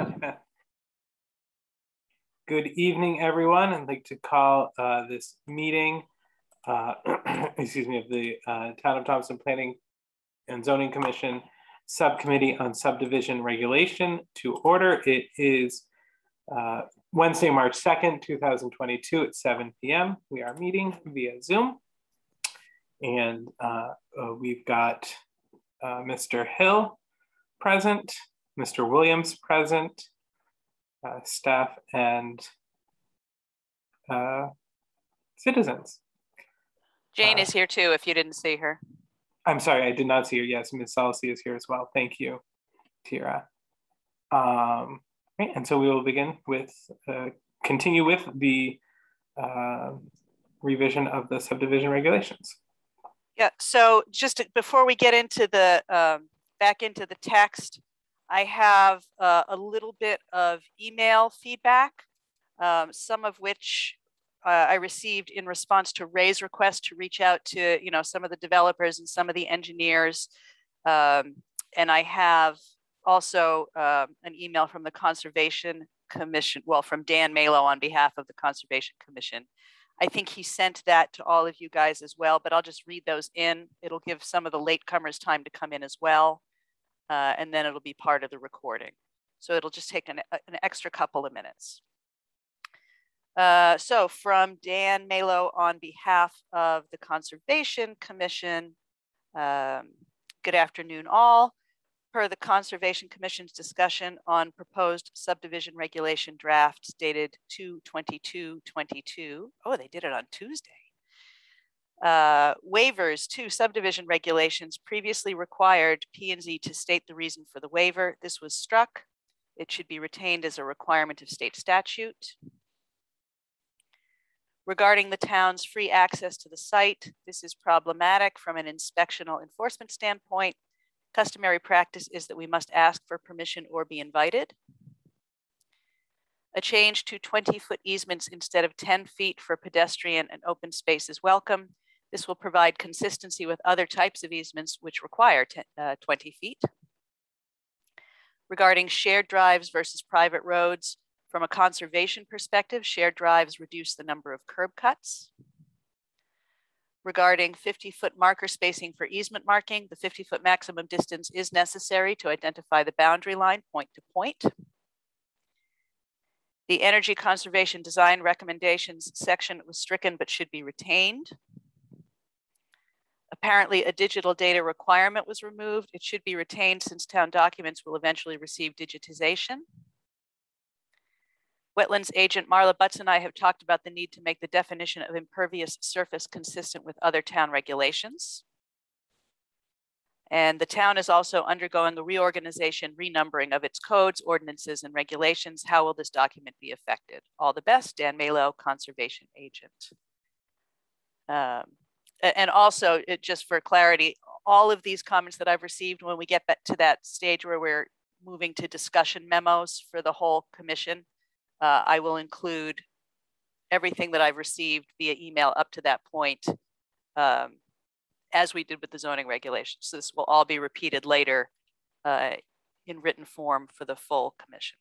Good evening, everyone. I'd like to call uh, this meeting, uh, excuse me, of the uh, Town of Thompson Planning and Zoning Commission Subcommittee on Subdivision Regulation to order. It is uh, Wednesday, March 2nd, 2022 at 7 p.m. We are meeting via Zoom. And uh, uh, we've got Mr. Hill present, Mr. Williams present, uh, staff and uh, citizens. Jane uh, is here too, if you didn't see her. I'm sorry, I did not see her. Yes, Ms. Salsi is here as well. Thank you, Tyra. Um, and so we will begin with, uh, continue with the uh, revision of the subdivision regulations. Yeah, so just before we get into the, um, back into the text, I have uh, a little bit of email feedback, um, some of which uh, I received in response to Ray's request to reach out to, you know, some of the developers and some of the engineers. Um, and I have also uh, an email from the Conservation Commission, well, from Dan Malo on behalf of the Conservation Commission. I think he sent that to all of you guys as well, but I'll just read those in. It'll give some of the latecomers time to come in as well uh, and then it'll be part of the recording. So it'll just take an, an extra couple of minutes. Uh, so from Dan Malo on behalf of the Conservation Commission, um, good afternoon all. Per the Conservation Commission's discussion on proposed subdivision regulation drafts dated 2-22-22. Oh, they did it on Tuesday. Uh, waivers to subdivision regulations previously required P&Z to state the reason for the waiver. This was struck. It should be retained as a requirement of state statute. Regarding the town's free access to the site, this is problematic from an inspectional enforcement standpoint. Customary practice is that we must ask for permission or be invited. A change to 20 foot easements instead of 10 feet for pedestrian and open space is welcome. This will provide consistency with other types of easements which require uh, 20 feet. Regarding shared drives versus private roads, from a conservation perspective, shared drives reduce the number of curb cuts. Regarding 50 foot marker spacing for easement marking, the 50 foot maximum distance is necessary to identify the boundary line point to point. The energy conservation design recommendations section was stricken but should be retained. Apparently a digital data requirement was removed. It should be retained since town documents will eventually receive digitization. Wetlands agent Marla Butts and I have talked about the need to make the definition of impervious surface consistent with other town regulations. And the town is also undergoing a reorganization, renumbering of its codes, ordinances, and regulations. How will this document be affected? All the best, Dan Malo, Conservation Agent. Um, and also it, just for clarity, all of these comments that I've received when we get back to that stage where we're moving to discussion memos for the whole commission, uh, I will include everything that I've received via email up to that point, um, as we did with the zoning regulations. So this will all be repeated later uh, in written form for the full commission.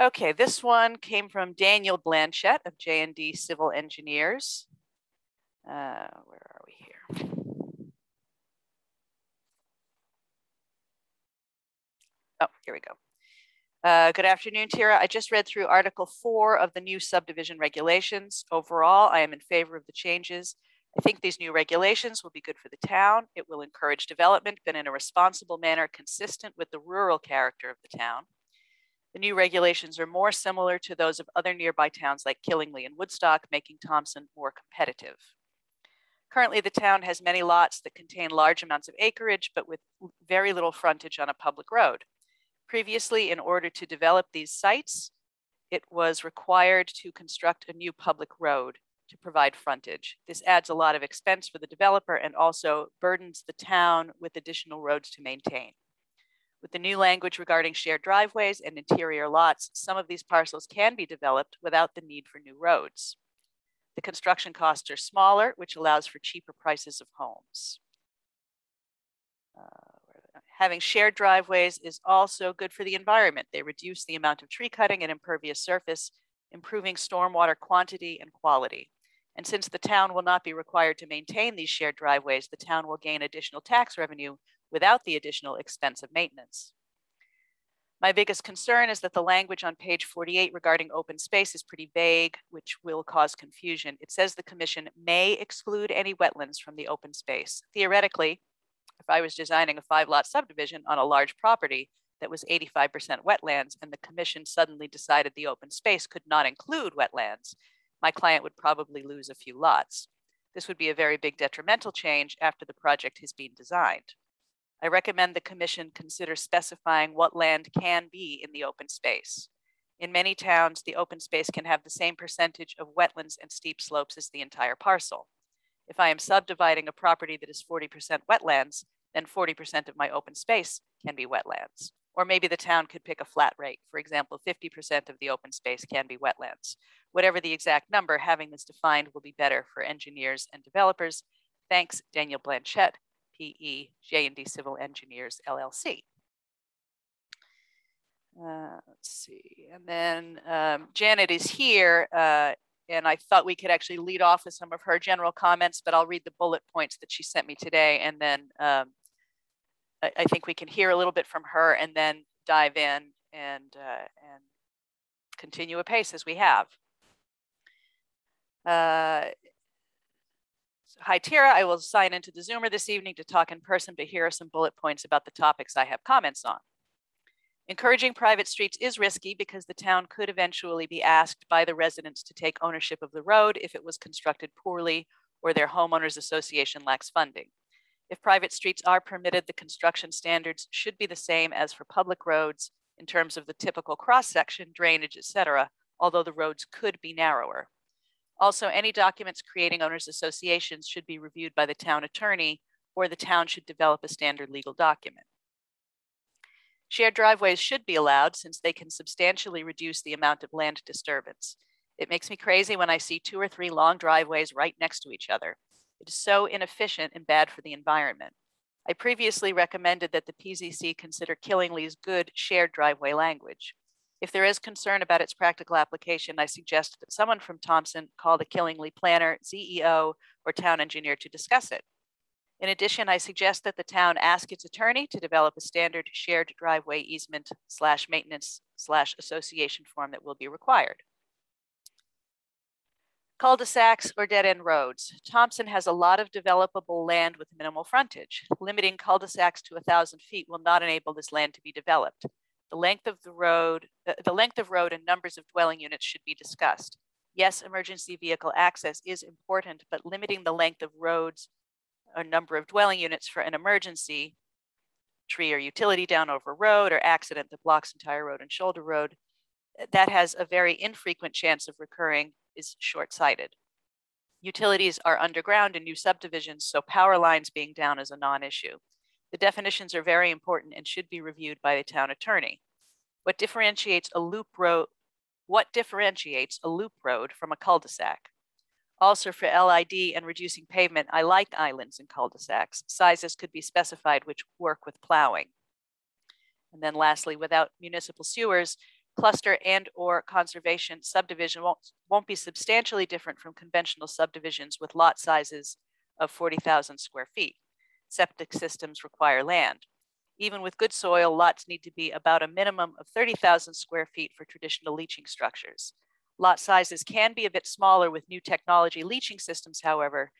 Okay, this one came from Daniel Blanchette of J&D Civil Engineers. Uh, where are we here? Oh, here we go. Uh, good afternoon, Tyra. I just read through Article 4 of the new subdivision regulations. Overall, I am in favor of the changes. I think these new regulations will be good for the town. It will encourage development, but in a responsible manner consistent with the rural character of the town. The new regulations are more similar to those of other nearby towns like Killingly and Woodstock, making Thompson more competitive. Currently, the town has many lots that contain large amounts of acreage, but with very little frontage on a public road. Previously, in order to develop these sites, it was required to construct a new public road to provide frontage. This adds a lot of expense for the developer and also burdens the town with additional roads to maintain. With the new language regarding shared driveways and interior lots, some of these parcels can be developed without the need for new roads. The construction costs are smaller, which allows for cheaper prices of homes. Uh, Having shared driveways is also good for the environment. They reduce the amount of tree cutting and impervious surface, improving stormwater quantity and quality. And since the town will not be required to maintain these shared driveways, the town will gain additional tax revenue without the additional expense of maintenance. My biggest concern is that the language on page 48 regarding open space is pretty vague, which will cause confusion. It says the commission may exclude any wetlands from the open space. Theoretically, if I was designing a five lot subdivision on a large property that was 85% wetlands and the commission suddenly decided the open space could not include wetlands, my client would probably lose a few lots. This would be a very big detrimental change after the project has been designed. I recommend the commission consider specifying what land can be in the open space. In many towns, the open space can have the same percentage of wetlands and steep slopes as the entire parcel. If I am subdividing a property that is 40% wetlands, then 40% of my open space can be wetlands. Or maybe the town could pick a flat rate. For example, 50% of the open space can be wetlands. Whatever the exact number, having this defined will be better for engineers and developers. Thanks, Daniel Blanchette, PE J&D Civil Engineers LLC. Uh, let's see, and then um, Janet is here, uh, and I thought we could actually lead off with some of her general comments, but I'll read the bullet points that she sent me today, and then um, I, I, think we can hear a little bit from her, and then dive in and uh, and continue apace as we have. Uh, Hi, Tara. I will sign into the Zoomer this evening to talk in person, but here are some bullet points about the topics I have comments on. Encouraging private streets is risky because the town could eventually be asked by the residents to take ownership of the road if it was constructed poorly or their homeowners association lacks funding. If private streets are permitted, the construction standards should be the same as for public roads in terms of the typical cross section, drainage, etc., although the roads could be narrower. Also, any documents creating owners associations should be reviewed by the town attorney or the town should develop a standard legal document. Shared driveways should be allowed since they can substantially reduce the amount of land disturbance. It makes me crazy when I see two or three long driveways right next to each other. It is so inefficient and bad for the environment. I previously recommended that the PZC consider Killingly's good shared driveway language. If there is concern about its practical application, I suggest that someone from Thompson call the Killingly planner, CEO, or town engineer to discuss it. In addition, I suggest that the town ask its attorney to develop a standard shared driveway easement slash maintenance slash association form that will be required. Cul-de-sacs or dead-end roads. Thompson has a lot of developable land with minimal frontage. Limiting cul-de-sacs to 1,000 feet will not enable this land to be developed. The length of the road, the length of road and numbers of dwelling units should be discussed. Yes, emergency vehicle access is important, but limiting the length of roads or number of dwelling units for an emergency, tree or utility down over road or accident that blocks entire road and shoulder road, eh, that has a very infrequent chance of recurring is short-sighted. Utilities are underground in new subdivisions, so power lines being down is a non-issue. The definitions are very important and should be reviewed by the town attorney. What differentiates a loop road, what differentiates a loop road from a cul-de-sac? Also for LID and reducing pavement, I like islands and cul-de-sacs. Sizes could be specified which work with plowing. And then lastly, without municipal sewers, cluster and or conservation subdivision won't, won't be substantially different from conventional subdivisions with lot sizes of 40,000 square feet septic systems require land. Even with good soil, lots need to be about a minimum of 30,000 square feet for traditional leaching structures. Lot sizes can be a bit smaller with new technology leaching systems, however,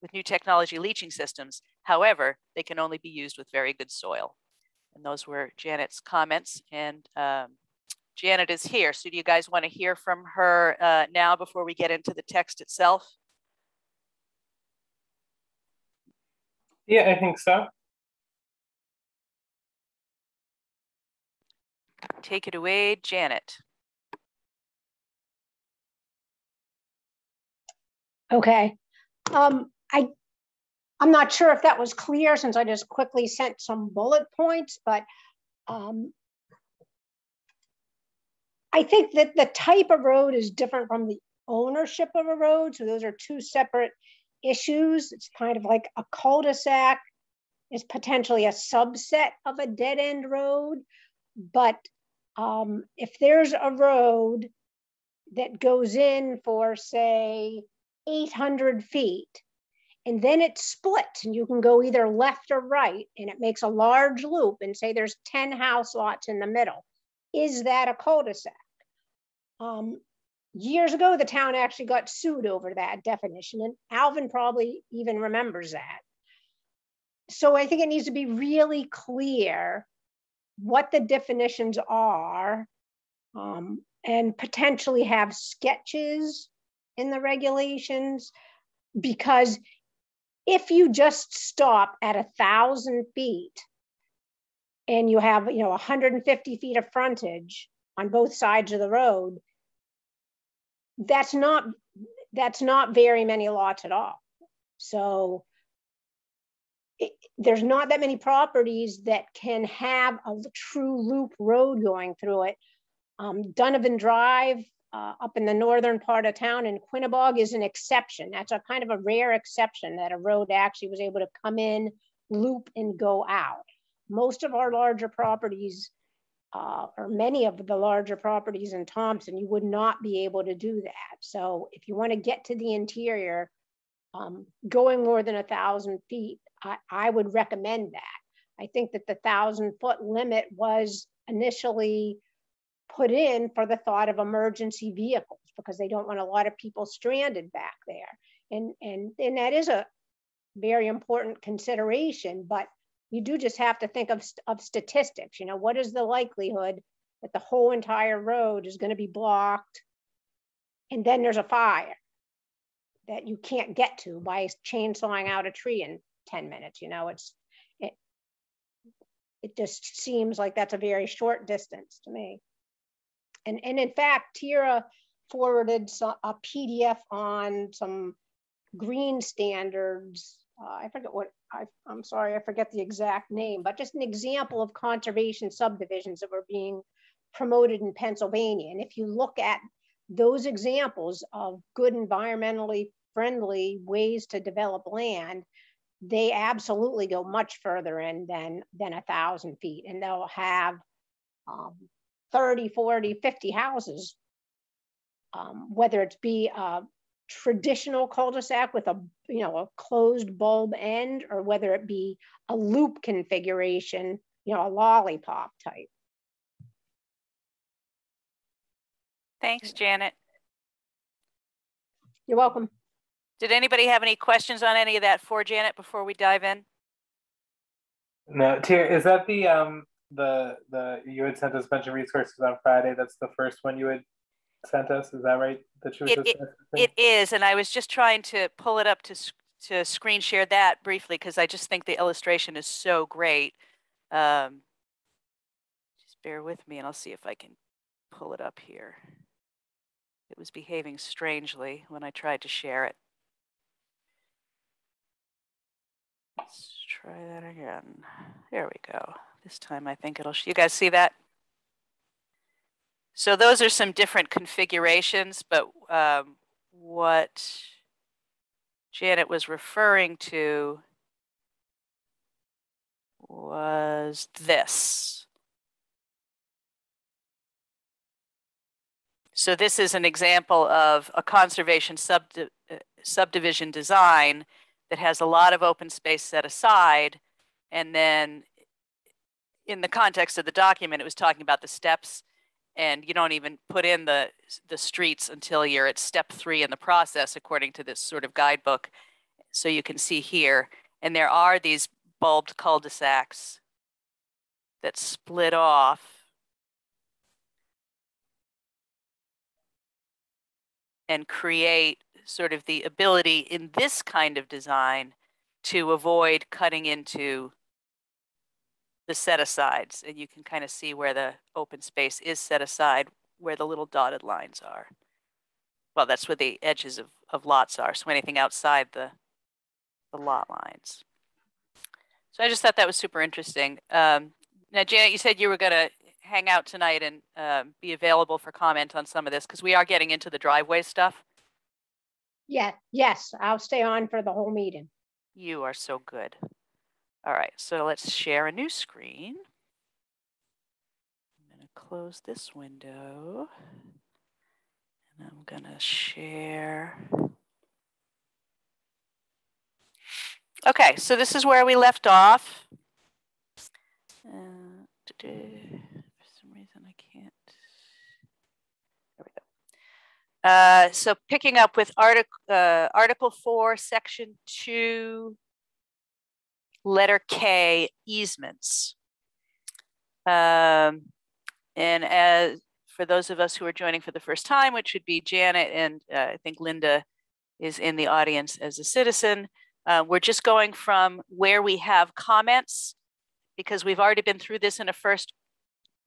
with new technology leaching systems. However, they can only be used with very good soil. And those were Janet's comments. And um, Janet is here. So do you guys want to hear from her uh, now before we get into the text itself? Yeah, I think so. Take it away, Janet. Okay. Um, I, I'm not sure if that was clear since I just quickly sent some bullet points, but um, I think that the type of road is different from the ownership of a road. So those are two separate issues. It's kind of like a cul-de-sac is potentially a subset of a dead end road. But um, if there's a road that goes in for, say, 800 feet, and then it splits, and you can go either left or right, and it makes a large loop, and say there's 10 house lots in the middle. Is that a cul-de-sac? Um, years ago, the town actually got sued over that definition, and Alvin probably even remembers that. So I think it needs to be really clear what the definitions are um, and potentially have sketches in the regulations because if you just stop at a thousand feet and you have you know 150 feet of frontage on both sides of the road that's not that's not very many lots at all. So it, there's not that many properties that can have a true loop road going through it. Um, donovan drive uh, up in the northern part of town in Quinebaug is an exception. That's a kind of a rare exception that a road actually was able to come in loop and go out. Most of our larger properties uh, or many of the larger properties in Thompson, you would not be able to do that. So if you want to get to the interior, um, going more than a thousand feet, I, I would recommend that. I think that the thousand foot limit was initially put in for the thought of emergency vehicles because they don't want a lot of people stranded back there. And, and, and that is a very important consideration, but you do just have to think of, of statistics. You know, what is the likelihood that the whole entire road is going to be blocked and then there's a fire that you can't get to by chainsawing out a tree in 10 minutes. You know, it's, it, it just seems like that's a very short distance to me. And, and in fact, Tyra forwarded a PDF on some green standards uh, I forget what, I, I'm sorry, I forget the exact name, but just an example of conservation subdivisions that were being promoted in Pennsylvania. And if you look at those examples of good environmentally friendly ways to develop land, they absolutely go much further in than, than a thousand feet. And they'll have um, 30, 40, 50 houses, um, whether it's be a traditional cul-de-sac with a you know a closed bulb end or whether it be a loop configuration you know a lollipop type. Thanks janet. You're welcome. Did anybody have any questions on any of that for janet before we dive in? No Tia, is that the um the the you had sent us a bunch of resources on friday. That's the first one you had sent us. Is that right? That it, it, it is, and I was just trying to pull it up to to screen share that briefly because I just think the illustration is so great. Um, just bear with me, and I'll see if I can pull it up here. It was behaving strangely when I tried to share it. Let's try that again. There we go. This time I think it'll, you guys see that? So those are some different configurations, but um, what Janet was referring to was this. So this is an example of a conservation subdi subdivision design that has a lot of open space set aside. And then in the context of the document, it was talking about the steps and you don't even put in the the streets until you're at step three in the process according to this sort of guidebook so you can see here. And there are these bulbed cul-de-sacs that split off. And create sort of the ability in this kind of design to avoid cutting into the set asides and you can kind of see where the open space is set aside where the little dotted lines are. Well, that's where the edges of, of lots are. So anything outside the, the lot lines. So I just thought that was super interesting. Um, now, Janet, you said you were going to hang out tonight and um, be available for comment on some of this because we are getting into the driveway stuff. Yeah, yes, I'll stay on for the whole meeting. You are so good. All right, so let's share a new screen. I'm gonna close this window. And I'm gonna share. Okay, so this is where we left off. Uh, for some reason I can't. There we go. Uh, so picking up with article uh, Article Four, Section Two, Letter K, easements. Um, and as for those of us who are joining for the first time, which would be Janet and uh, I think Linda is in the audience as a citizen. Uh, we're just going from where we have comments because we've already been through this in a first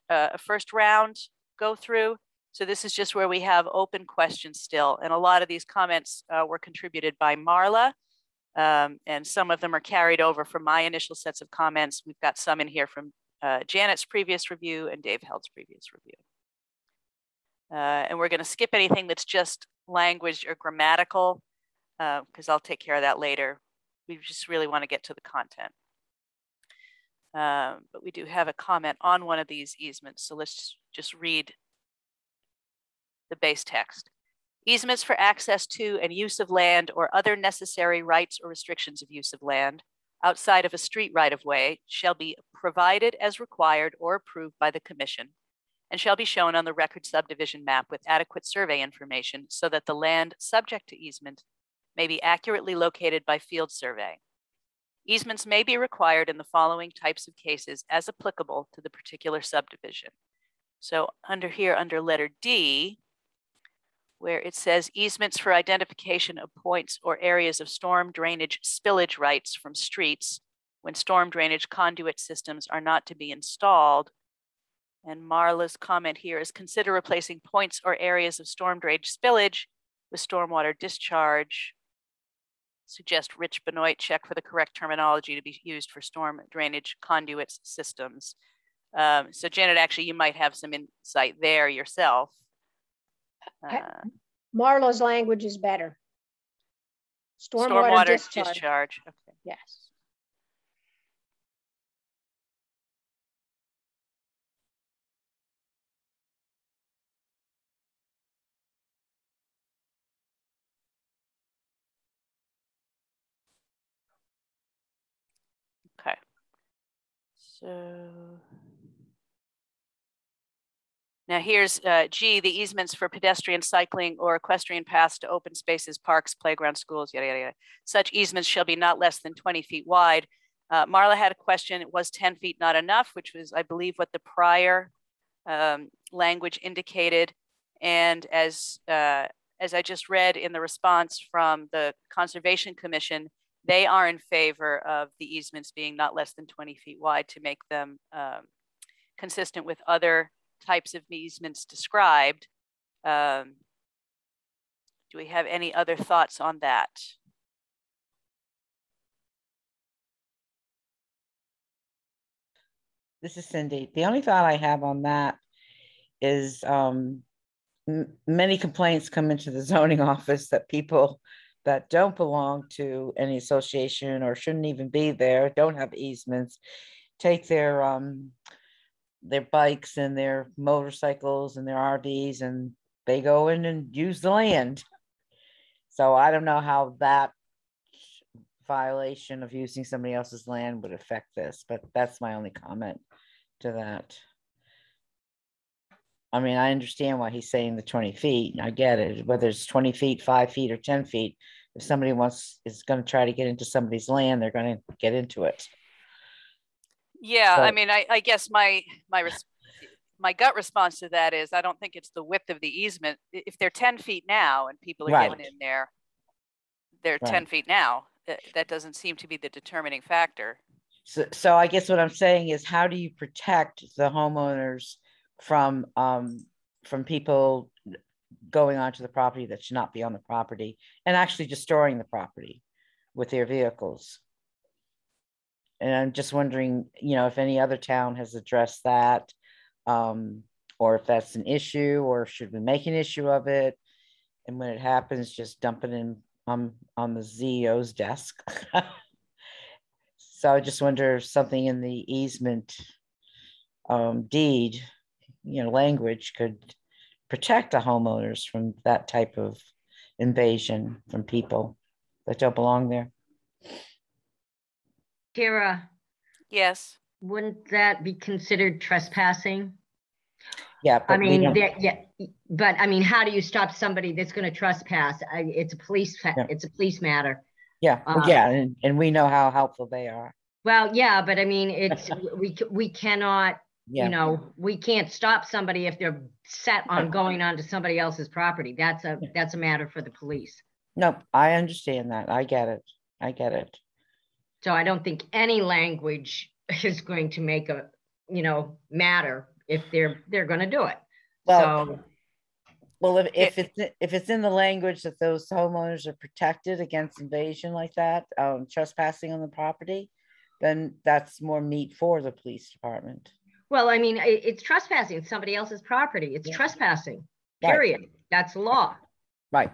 uh, a first round go through. So this is just where we have open questions still. And a lot of these comments uh, were contributed by Marla. Um, and some of them are carried over from my initial sets of comments. We've got some in here from uh, Janet's previous review and Dave Held's previous review. Uh, and we're going to skip anything that's just language or grammatical because uh, I'll take care of that later. We just really want to get to the content. Um, but we do have a comment on one of these easements. So let's just read the base text. Easements for access to and use of land or other necessary rights or restrictions of use of land outside of a street right of way shall be provided as required or approved by the commission and shall be shown on the record subdivision map with adequate survey information so that the land subject to easement may be accurately located by field survey. Easements may be required in the following types of cases as applicable to the particular subdivision. So under here, under letter D, where it says easements for identification of points or areas of storm drainage spillage rights from streets when storm drainage conduit systems are not to be installed. And Marla's comment here is consider replacing points or areas of storm drainage spillage with stormwater discharge suggest Rich Benoit check for the correct terminology to be used for storm drainage conduits systems. Um, so Janet, actually, you might have some insight there yourself. Uh, Marla's language is better. Stormwater, stormwater discharge. discharge. Okay. Yes. So now here's uh, G, the easements for pedestrian cycling or equestrian paths to open spaces, parks, playground, schools, yada, yada, yada. Such easements shall be not less than 20 feet wide. Uh, Marla had a question, was 10 feet not enough, which was, I believe, what the prior um, language indicated. And as, uh, as I just read in the response from the Conservation Commission, they are in favor of the easements being not less than 20 feet wide to make them um, consistent with other types of easements described. Um, do we have any other thoughts on that? This is Cindy. The only thought I have on that is um, many complaints come into the zoning office that people that don't belong to any association or shouldn't even be there, don't have easements, take their um, their bikes and their motorcycles and their RVs and they go in and use the land. So I don't know how that violation of using somebody else's land would affect this, but that's my only comment to that. I mean, I understand why he's saying the 20 feet. I get it, whether it's 20 feet, five feet, or 10 feet if somebody wants is going to try to get into somebody's land, they're going to get into it. Yeah, so, I mean, I, I guess my my res- my gut response to that is I don't think it's the width of the easement. If they're ten feet now and people are right. getting in there, they're right. ten feet now. That, that doesn't seem to be the determining factor. So, so I guess what I'm saying is, how do you protect the homeowners from um, from people going onto the property that should not be on the property and actually destroying the property with their vehicles. And I'm just wondering, you know, if any other town has addressed that, um, or if that's an issue, or should we make an issue of it? And when it happens, just dump it in on, on the ZEO's desk. So I just wonder if something in the easement um, deed, you know, language could protect the homeowners from that type of invasion from people that don't belong there. Kira, Yes, wouldn't that be considered trespassing? Yeah, I but we mean, that- yeah, but I mean, how do you stop somebody that's gonna trespass? I, it's a police, Yeah. it's a police matter. yeah, well, uh, yeah, and, and we know how helpful they are. Well, yeah, but I mean, it's, we, we cannot, yeah. you know, we can't stop somebody if they're set on going onto somebody else's property. That's a, that's a matter for the police. no, I understand that. I get it. I get it. So I don't think any language is going to make a, you know, matter if they're, they're gonna do it. Well, So, well, if, if It- it's, if it's in the language that those homeowners are protected against invasion like that, um, trespassing on the property, then that's more meat for the police department. well, I mean, i- it's trespassing, It's somebody else's property. It's Yeah. trespassing, Right. period. That's law. Right.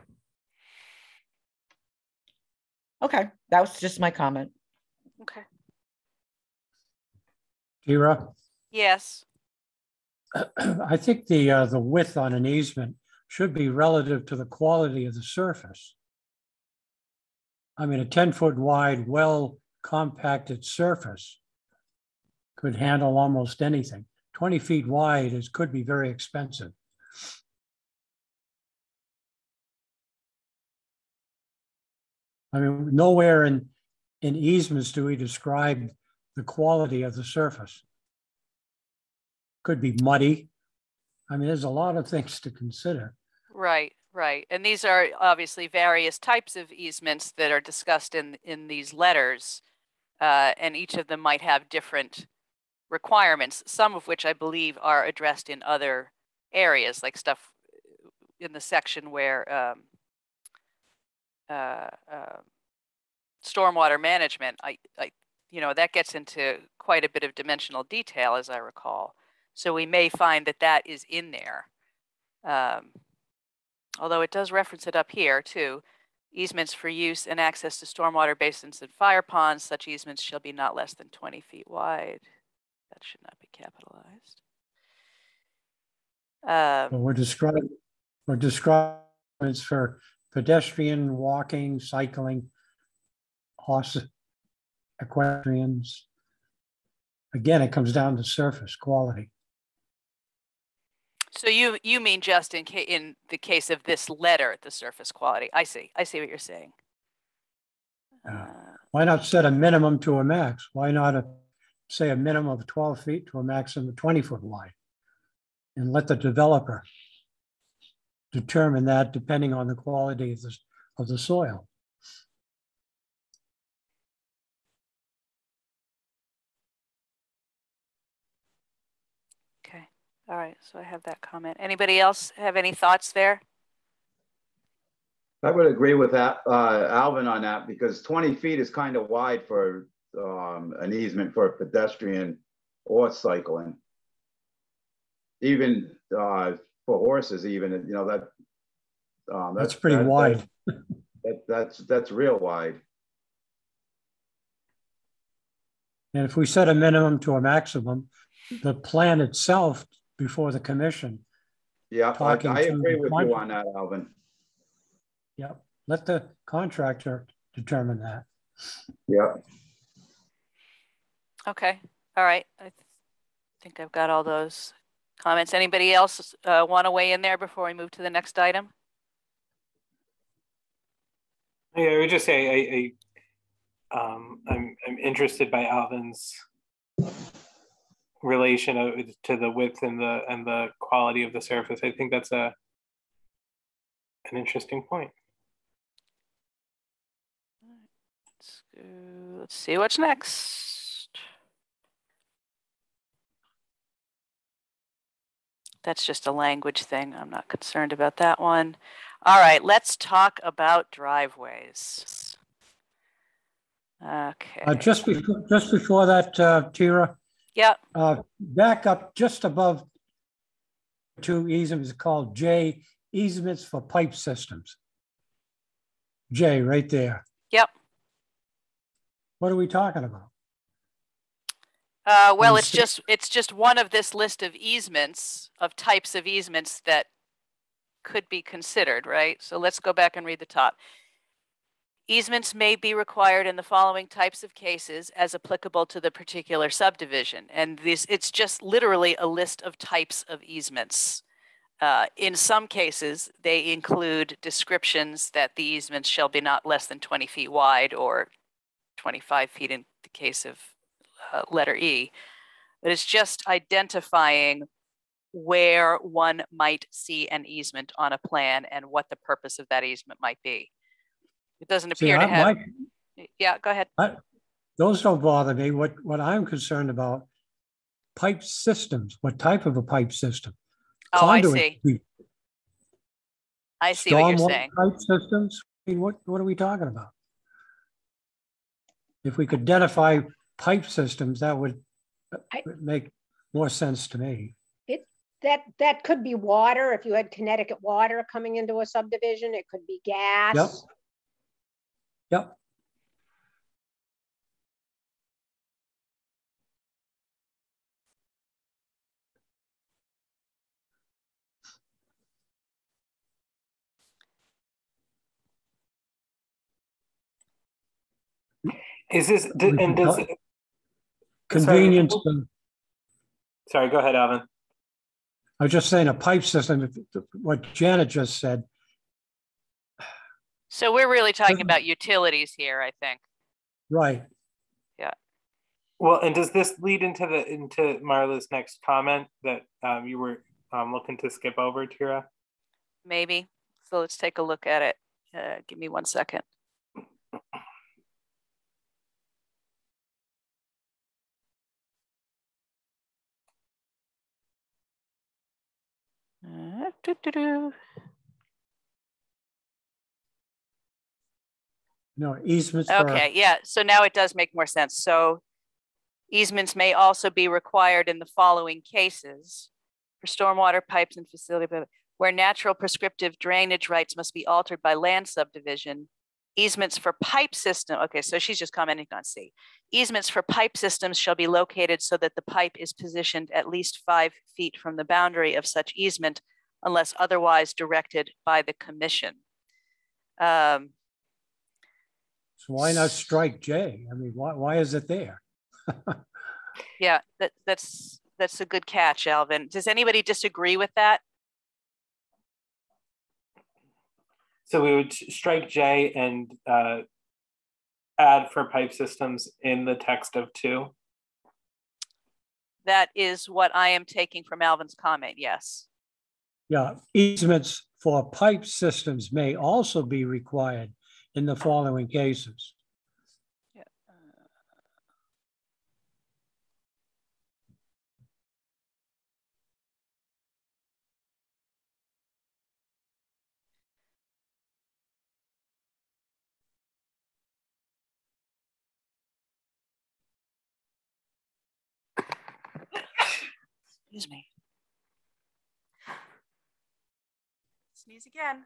Okay, that was just my comment. Okay, Kira, yes, I think the, uh, the width on an easement should be relative to the quality of the surface. I mean, a ten-foot wide, well compacted surface could handle almost anything. Twenty feet wide is, could be very expensive. I mean, nowhere in, in easements do we describe the quality of the surface could be muddy. I mean, there's a lot of things to consider. right, right. And these are obviously various types of easements that are discussed in, in these letters. Uh, and each of them might have different requirements, some of which I believe are addressed in other areas, like stuff in the section where um, uh, uh, stormwater management, I, I, you know, that gets into quite a bit of dimensional detail, as I recall. So we may find that that is in there. Um, although it does reference it up here too. Easements for use and access to stormwater basins and fire ponds, such easements shall be not less than twenty feet wide. That should not be capitalized. Um, we're describing, we're describing for pedestrian, walking, cycling, horse, equestrians. Again, it comes down to surface quality. so you, you mean just in ca- in the case of this letter, the surface quality? I see, I see what you're saying. Uh, Why not set a minimum to a max? Why not a, say a minimum of twelve feet to a maximum of twenty foot wide? And let the developer determine that depending on the quality of the, of the soil. All right, so I have that comment. Anybody else have any thoughts there? I would agree with that, uh, Alvin on that, because twenty feet is kind of wide for, um, an easement for a pedestrian or cycling. Even, uh, for horses even, you know, that. Um, That's pretty that- wide. That, that's, that's real wide. And if we set a minimum to a maximum, the plan itself before the commission, Yeah, I, I agree with con- you on that, Alvin. yep, let the contractor determine that. Yeah, Okay, all right. I th- think I've got all those comments. Anybody else uh, want to weigh in there before we move to the next item? Yeah, I would just say I, I um, I'm I'm interested by Alvin's relation of, to the width and the and the quality of the surface. I think that's a an interesting point. Let's go- Let's see what's next. That's just a language thing. I'm not concerned about that one. All right, let's talk about driveways. Okay. Uh, just before, just before that, uh, Tyra, Yep. uh, back up just above two easements called J easements for pipe systems. J right there. Yep. What are we talking about? Uh, well, it's just, it's just one of this list of easements, of types of easements that could be considered, right? So let's go back and read the top. Easements may be required in the following types of cases as applicable to the particular subdivision. And this, it's just literally a list of types of easements. Uh, in some cases, they include descriptions that the easements shall be not less than twenty feet wide or twenty-five feet in the case of uh, letter E. But it's just identifying where one might see an easement on a plan and what the purpose of that easement might be. It doesn't See, appear to I- have, my- yeah, go ahead. Those don't bother me. What, what I'm concerned about, pipe systems, what type of a pipe system? Oh, I Conduit, see. we- I see what you're saying. Pipe systems, I mean, what, what are we talking about? If we could identify pipe systems, that would I- make more sense to me. It That, that could be water, if you had Connecticut water coming into a subdivision, it could be gas. Yep. Is this, and does, Sorry. Sorry, go ahead, Alvin. I was just saying a pipe system, what Janet just said, So we're really talking about utilities here, I think. right, Yeah. Well, and does this lead into the, into Marla's next comment that um, you were um, looking to skip over, Tyra? Maybe. So let's take a look at it. Uh, give me one second. Uh, doo-doo-doo. No easements. Okay, yeah, so now it does make more sense. So easements may also be required in the following cases. For stormwater pipes and facility, where natural prescriptive drainage rights must be altered by land subdivision. Easements for pipe system, okay, so she's just commenting on C. Easements for pipe systems shall be located so that the pipe is positioned at least five feet from the boundary of such easement unless otherwise directed by the commission. Um, So why not strike J? I mean, why, why is it there? Yeah, that, that's, that's a good catch, Alvin. Does anybody disagree with that? So we would strike J and uh, add for pipe systems in the text of two. That is what I am taking from Alvin's comment, yes. Yeah, easements for pipe systems may also be required in the following cases. Excuse me. Sneeze again.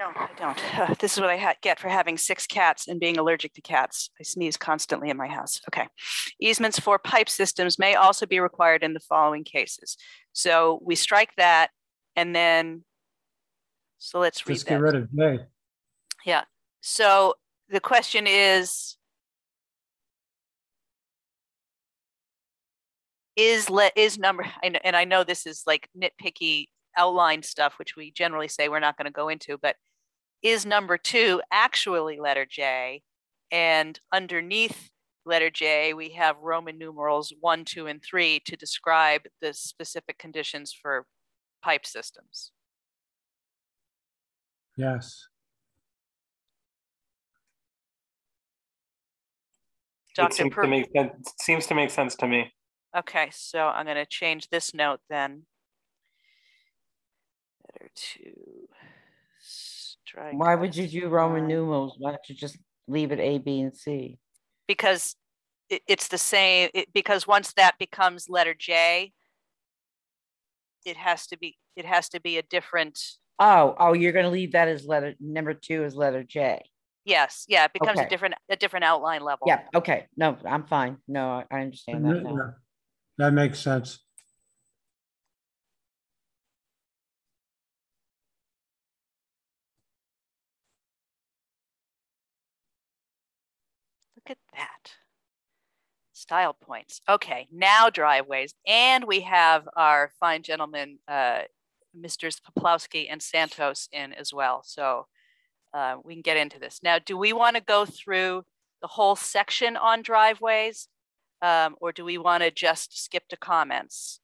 No, I don't. This is what I ha- get for having six cats and being allergic to cats. I sneeze constantly in my house. Okay. Easements for pipe systems may also be required in the following cases. So we strike that and then, so let's read Just that. get rid of J. Yeah. So the question is, is let is number and, and I know this is like nitpicky outline stuff, which we generally say we're not going to go into, but is number two actually letter J? And underneath letter J, we have Roman numerals one, two, and three to describe the specific conditions for pipe systems. Yes. Dr. It seems Per- to make sense, seems to make sense to me. Okay, so I'm gonna change this note then. Better to strike. Why would you do Roman one, numerals? Why don't you just leave it A, B, and C? Because it, it's the same, it, because once that becomes letter J, it has to be, it has to be a different, Oh, oh, you're gonna leave that as letter, number two is letter J. yes, yeah, it becomes a different, a different outline level. Yeah, okay, no, I'm fine. No, I- I understand that Yeah, now. that makes sense. At that. Style points. Okay, now driveways. And we have our fine gentlemen, uh, Mr. Poplawski and Santos in as well. So uh, we can get into this. Now, do we want to go through the whole section on driveways? Um, or do we want to just skip to comments?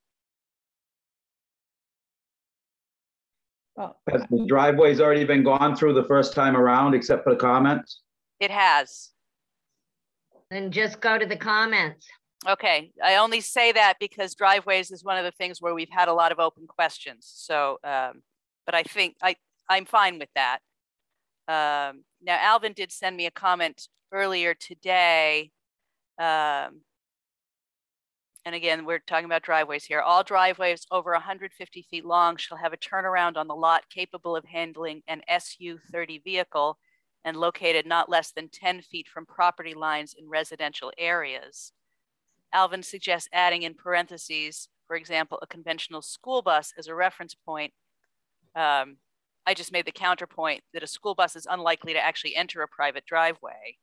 Well, Has the driveway's already been gone through the first time around, except for the comments? It has. Then just go to the comments. Okay, I only say that because driveways is one of the things where we've had a lot of open questions. So, um, but I think I, I'm fine with that. Um, now, Alvin did send me a comment earlier today. Um, and again, we're talking about driveways here. All driveways over 150 feet long shall have a turnaround on the lot capable of handling an SU 30 vehicle and located not less than 10 feet from property lines in residential areas. Alvin suggests adding in parentheses, for example, a conventional school bus as a reference point. Um, I just made the counterpoint that a school bus is unlikely to actually enter a private driveway.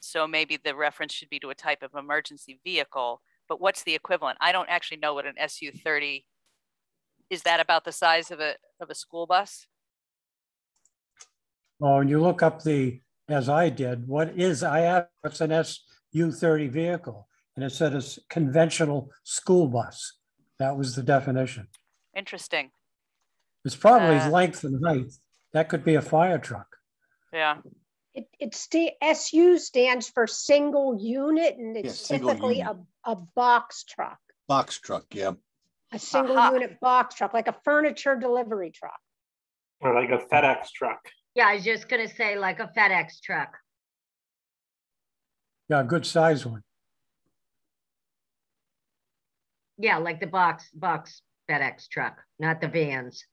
So maybe the reference should be to a type of emergency vehicle, but what's the equivalent? I don't actually know what an SU-30, is that about the size of a, of a school bus? Oh, and you look up the, as I did, what is, I have, what's an SU thirty vehicle? And it said it's conventional school bus. That was the definition. Interesting, It's probably Uh, length and height. That could be a fire truck. yeah. It, it's sta- SU stands for single unit and it's single typically a, a box truck, Box truck, yeah. a single Aha. unit box truck, like a furniture delivery truck. Or like a FedEx truck. Yeah, I was just gonna say like a FedEx truck. Yeah, a good size one. Yeah, like the box, box FedEx truck, not the vans.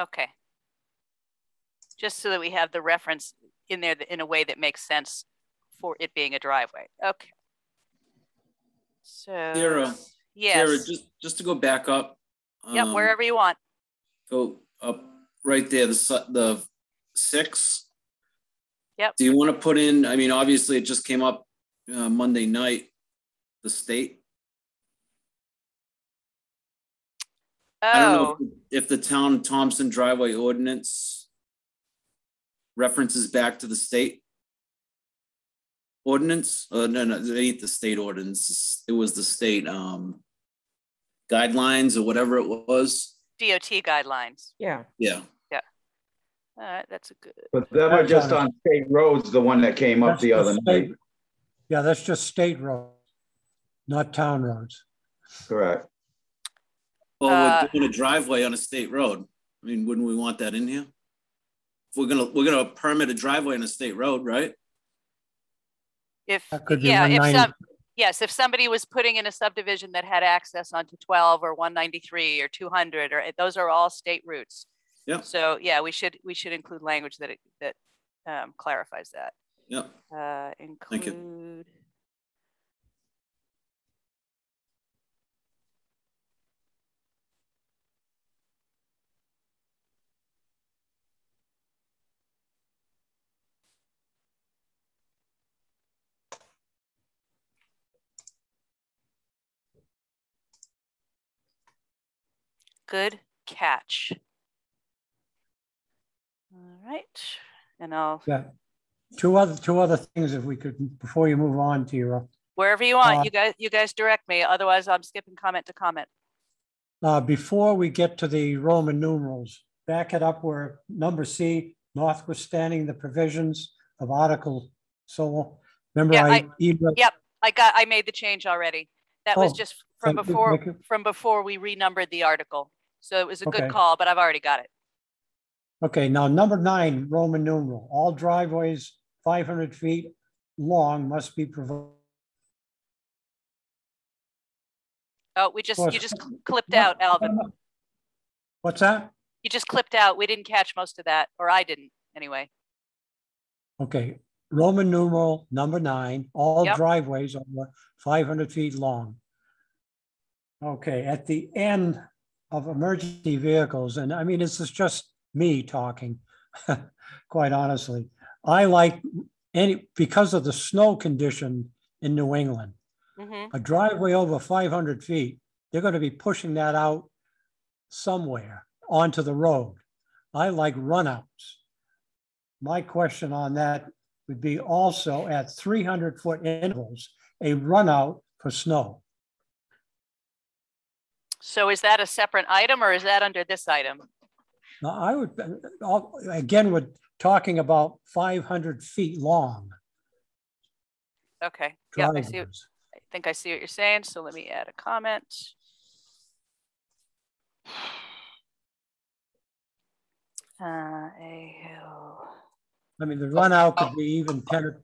Okay. Just so that we have the reference in there that- in a way that makes sense for it being a driveway. Okay. So. Sarah, Sarah, Yes, just, just to go back up. yep, um, wherever you want. Go up right there, the, the six. Yep. Do you want to put in, I mean, obviously it just came up uh, Monday night, the state. I don't know Oh, if- if the town Thompson driveway ordinance references back to the state ordinance. Uh, no, no, it ain't the state ordinance. It was the state um guidelines or whatever it was. DOT guidelines. yeah, Yeah. Yeah. All right, that's a good, But that were just on- on state roads, the one that came up That's the the other state- night, Yeah, that's just state roads, not town roads. correct? Well, Uh, we're doing a driveway on a state road. I mean, wouldn't we want that in here? If we're gonna, we're gonna permit a driveway on a state road, right? if, That could be yeah, if 190. some, yes, if somebody was putting in a subdivision that had access onto twelve or one ninety-three or two hundred, or those are all state routes. Yep. So, yeah, we should, we should include language that, it- that um, clarifies that. Yeah. Uh, Thank you. include. Good catch. All right, and I'll, Yeah. Two other, two other things if we could, before you move on to your, wherever you want, Uh, you guys, you guys direct me, otherwise I'm skipping comment to comment. uh, before we get to the Roman numerals, back it up where number C, notwithstanding the provisions of Article, so, remember Yeah, I I- Yep, I got, I made the change already. That was Oh, just from before, from before we renumbered the article. So it was a good call, but I've already got it. Okay, now number nine, Roman numeral, all driveways five hundred feet long must be provided. Oh, we just, you just clipped out, Alvin. What's that? You just clipped out. We didn't catch most of that, or I didn't, anyway. Okay, Roman numeral number nine, all Yep. driveways over five hundred feet long. Okay, at the end of emergency vehicles, and I mean, this is just me talking, quite honestly. I like any, because of the snow condition in New England, hmm a driveway over five hundred feet, they're gonna be pushing that out somewhere onto the road. I like runouts. My question on that would be also at three hundred foot intervals, a runout for snow. So is that a separate item or is that under this item? I would, I'll- again, we're talking about five hundred feet long Okay, yeah, I see, driveways. I think I see what you're saying, so let me add a comment. Uh. I mean, the run runout could be even ten, or-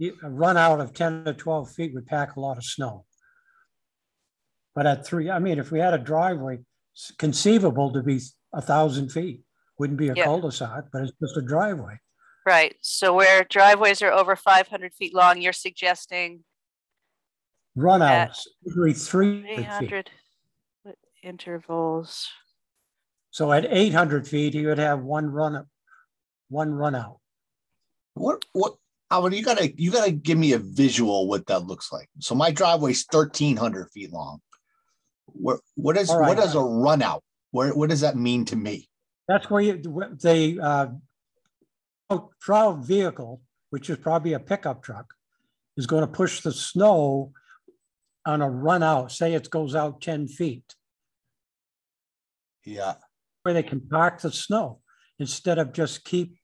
a runout of ten to twelve feet would pack a lot of snow. But at three, I mean, if we had a driveway it's conceivable to be a thousand feet, wouldn't be a Yeah. cul-de-sac, but it's just a driveway. Right, so where driveways are over five hundred feet long, you're suggesting Runouts, every three three feet. intervals. So at eight hundred feet, he would have one run, up, one run out. What what Alvin, you gotta you gotta give me a visual what that looks like. So my driveway's thirteen hundred feet long. What what is what right. is a run out? Where what does that mean to me? That's where you, the, uh, trial vehicle, which is probably a pickup truck, is going to push the snow on a run out, say it goes out ten feet, Yeah. where they can park the snow instead of just keep.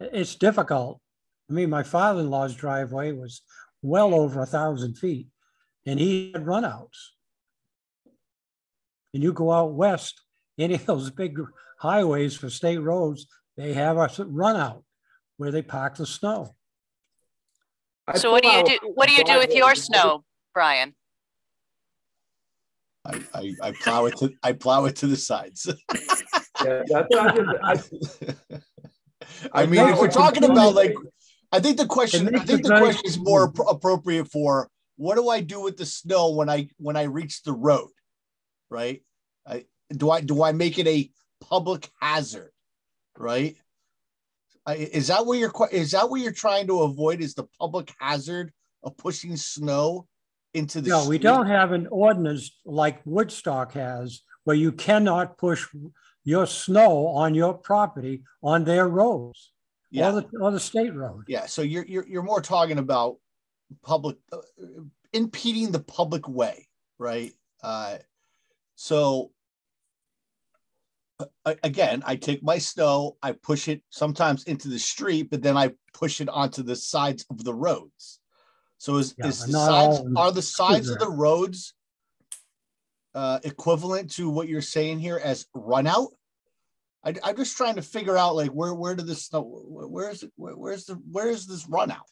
It's difficult. I mean, my father-in-law's driveway was well over a thousand feet and he had runouts. And you go out west, any of those big highways for state roads, they have a runout where they park the snow. I So what do you do, what do you do with your snow, Brian? I, I, I plow it to I plow it to the sides. Yeah, that's what I. I- I mean, if we're talking about like, I think the question, I think the question is more appropriate for what do I do with the snow when I when I reach the road, right? I do I do I make it a public hazard, right? I, is that what you're is that what you're trying to avoid? Is the public hazard of pushing snow into the? No, we don't have an ordinance like Woodstock has where you cannot push your snow on your property on their roads Yeah. or the, or the state road. Yeah, so you're you're you're more talking about public uh, impeding the public way, right? Uh, so again, I take my snow, I push it sometimes into the street, but then I push it onto the sides of the roads. So is, Yeah, is the not sides are the sides of the roads uh, equivalent to what you're saying here as run out? I, I'm just trying to figure out like where where did this snow where's it where, where's the where's this run out?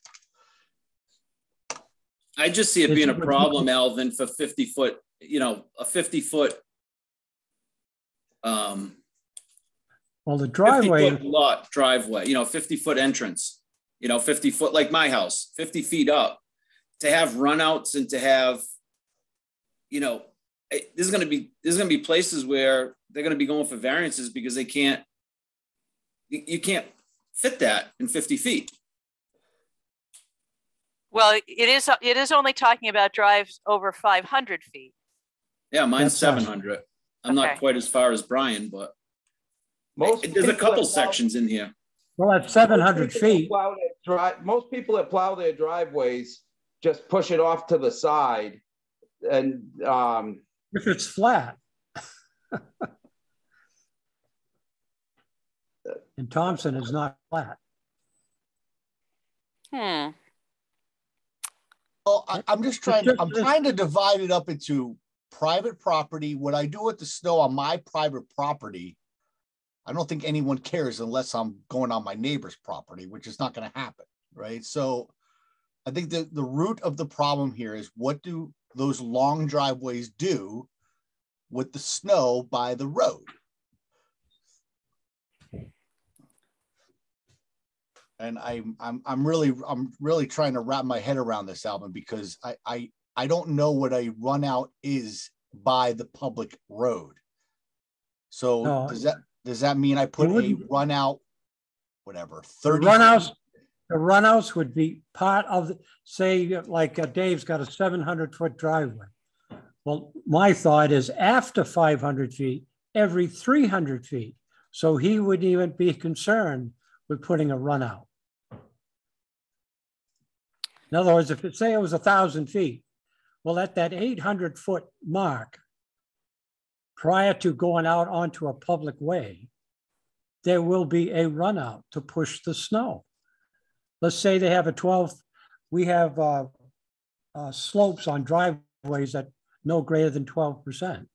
I just see it being a problem, Alvin, for fifty foot, you know, a fifty foot. Um, Well, the driveway, lot driveway, you know, fifty foot entrance, you know, fifty foot, like my house, fifty feet up. To have runouts and to have, you know, eh, there's gonna be, there's gonna be places where they're gonna be going for variances because they can't. You, you can't fit that in fifty feet. Well, it is, it is only talking about drives over five hundred feet. Yeah, mine's That's fine. seven hundred. I'm not quite as far as Brian, but Most there's a people couple that plow- sections in here. well, at seven hundred most people that feet, plow their dri- Most people that plow their driveways just push it off to the side and, um, if it's flat. And Thompson is not flat. Hmm, Well, I, I'm just trying. just- I'm trying to divide it up into private property. What I do with the snow on my private property, I don't think anyone cares unless I'm going on my neighbor's property, which is not going to happen, right? So, I think the the root of the problem here is what do those long driveways do with the snow by the road. And I'm I'm I'm really I'm really trying to wrap my head around this Alvin because I I I don't know what a run out is by the public road. So No. does that does that mean I put a run out, whatever, The 30 runouts, the runouts would be part of, the say, like uh, Dave's got a seven hundred foot driveway. Well, my thought is after five hundred feet, every three hundred feet. So he wouldn't even be concerned with putting a run out. In other words, if it say it was a thousand feet, well, at that eight hundred foot mark, prior to going out onto a public way, there will be a run out to push the snow. Let's say they have a 12, we have uh, uh, slopes on driveways that no greater than 12%.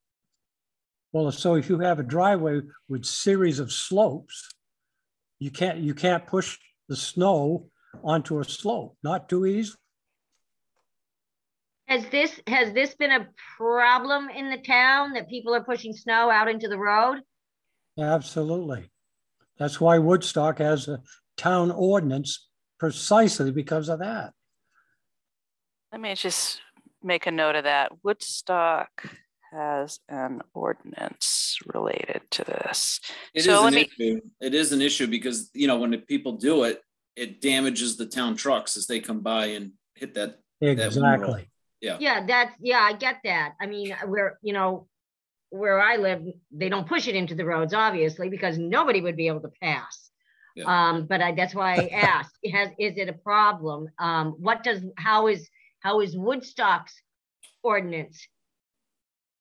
Well, so if you have a driveway with series of slopes, you can't, you can't push the snow onto a slope, not too easy. Has this, has this been a problem in the town that people are pushing snow out into the road? Absolutely. That's why Woodstock has a town ordinance precisely because of that. Let me just make a note of that. Woodstock has an ordinance related to this. It is So let an me- issue. It is an issue because, you know, when the people do it, it damages the town trucks as they come by and hit that. that. Exactly. Yeah. Yeah, that's, yeah, I get that. I mean, where, you know, where I live, they don't push it into the roads, obviously, because nobody would be able to pass. Yeah. Um, but I, that's why I asked, has, is it a problem? Um, what does, how is, how is Woodstock's ordinance?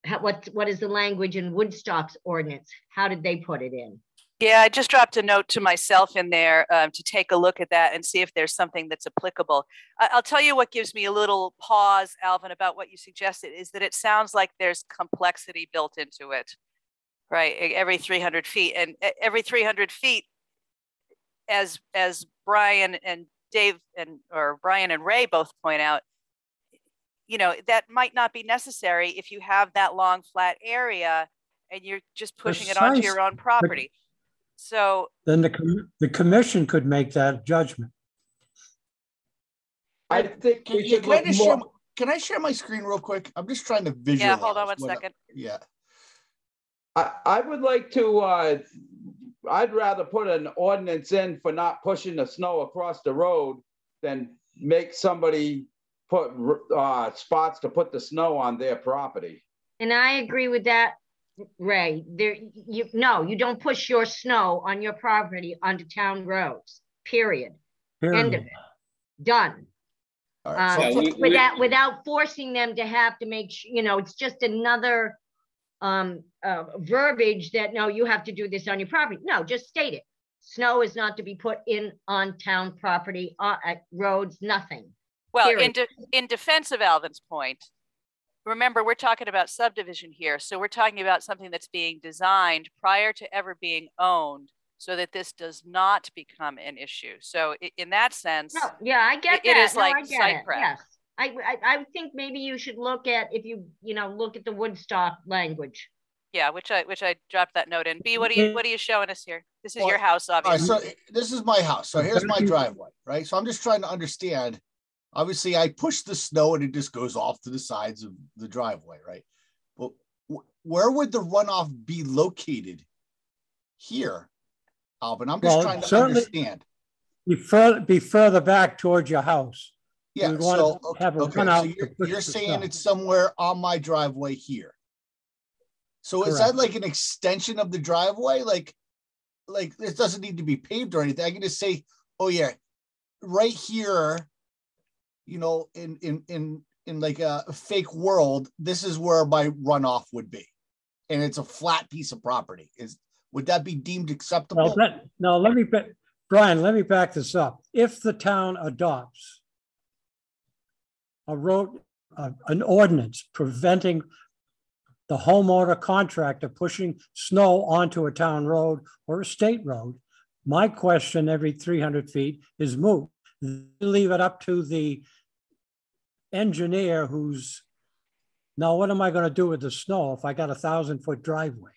How, what, what is the language in Woodstock's ordinance? How did they put it in? Yeah, I just dropped a note to myself in there um, to take a look at that and see if there's something that's applicable. I- I'll tell you what gives me a little pause, Alvin, about what you suggested is that it sounds like there's complexity built into it, right? Every 300 feet and every 300 feet, as as Brian and Dave and or Brian and Ray both point out, you know that might not be necessary if you have that long flat area and you're just pushing it onto your own property. So Then the, com- the commission could make that judgment. I think Can, we yeah, should can I look just share, my- can I share my screen real quick? I'm just trying to visualize. yeah, hold on one what I- Yeah. I, I would like to, uh, I'd rather put an ordinance in for not pushing the snow across the road than make somebody put, uh, spots to put the snow on their property. And I agree with that, Ray. There, you, no, you don't push your snow on your property onto town roads, period. End of it. Done. All right. Um, So, Yeah, we- we- without, without forcing them to have to make, su- you know, it's just another um, uh, verbiage that, no, you have to do this on your property. No, just state it. Snow is not to be put in on town property, uh, at roads, nothing. Well, in, de- in defense of Alvin's point, remember, we're talking about subdivision here. So we're talking about something that's being designed prior to ever being owned so that this does not become an issue. So in that sense, No, yeah, I get It- it that. is No, like I get site it. prep. Yes. I, I, I think maybe you should look at, if you, you know, look at the Woodstock language. yeah, which I, which I dropped that note in. B, what are you, mm-hmm. what are you showing us here? This is Well, your house, all right, obviously. so this is my house. So here's my driveway, right? So I'm just trying to understand. Obviously, I push the snow and it just goes off to the sides of the driveway, right? But wh- where would the runoff be located here, Alvin? I'm just Well, trying to understand. Be further, be further back towards your house. Yeah, would so okay, okay, so you're, you're saying it's somewhere on my driveway here. So is that like an extension of the driveway? Like, like this doesn't need to be paved or anything. I can just say, oh yeah, right here, you know, in in in in like a fake world, this is where my runoff would be, and it's a flat piece of property. Is would that be deemed acceptable? Well, let, no, let me, Brian, let me back this up. If the town adopts a road, an ordinance preventing the homeowner contractor pushing snow onto a town road or a state road, my question every 300 feet is moot. Leave it up to the engineer who's Now, what am I gonna do with the snow if I got a thousand foot driveway?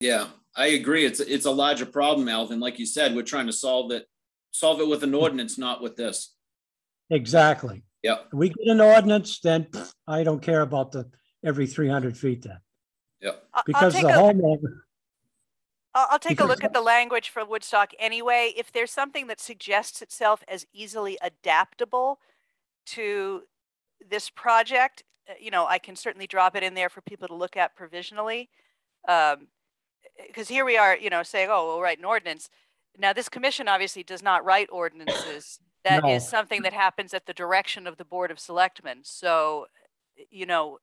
Yeah, I agree. It's, it's a larger problem, Alvin. Like you said, we're trying to solve it, solve it with an ordinance, not with this. Exactly. Yeah. We get an ordinance, then pff, I don't care about the every three hundred feet then, yep. Because the a- homeowner, I'll, I'll take a look at the language for Woodstock anyway. If there's something that suggests itself as easily adaptable to this project, uh, you know, I can certainly drop it in there for people to look at provisionally. Um, because here we are, you know, saying, oh, we'll write an ordinance. Now, this commission obviously does not write ordinances. That is No. something that happens at the direction of the Board of Selectmen. So, you know,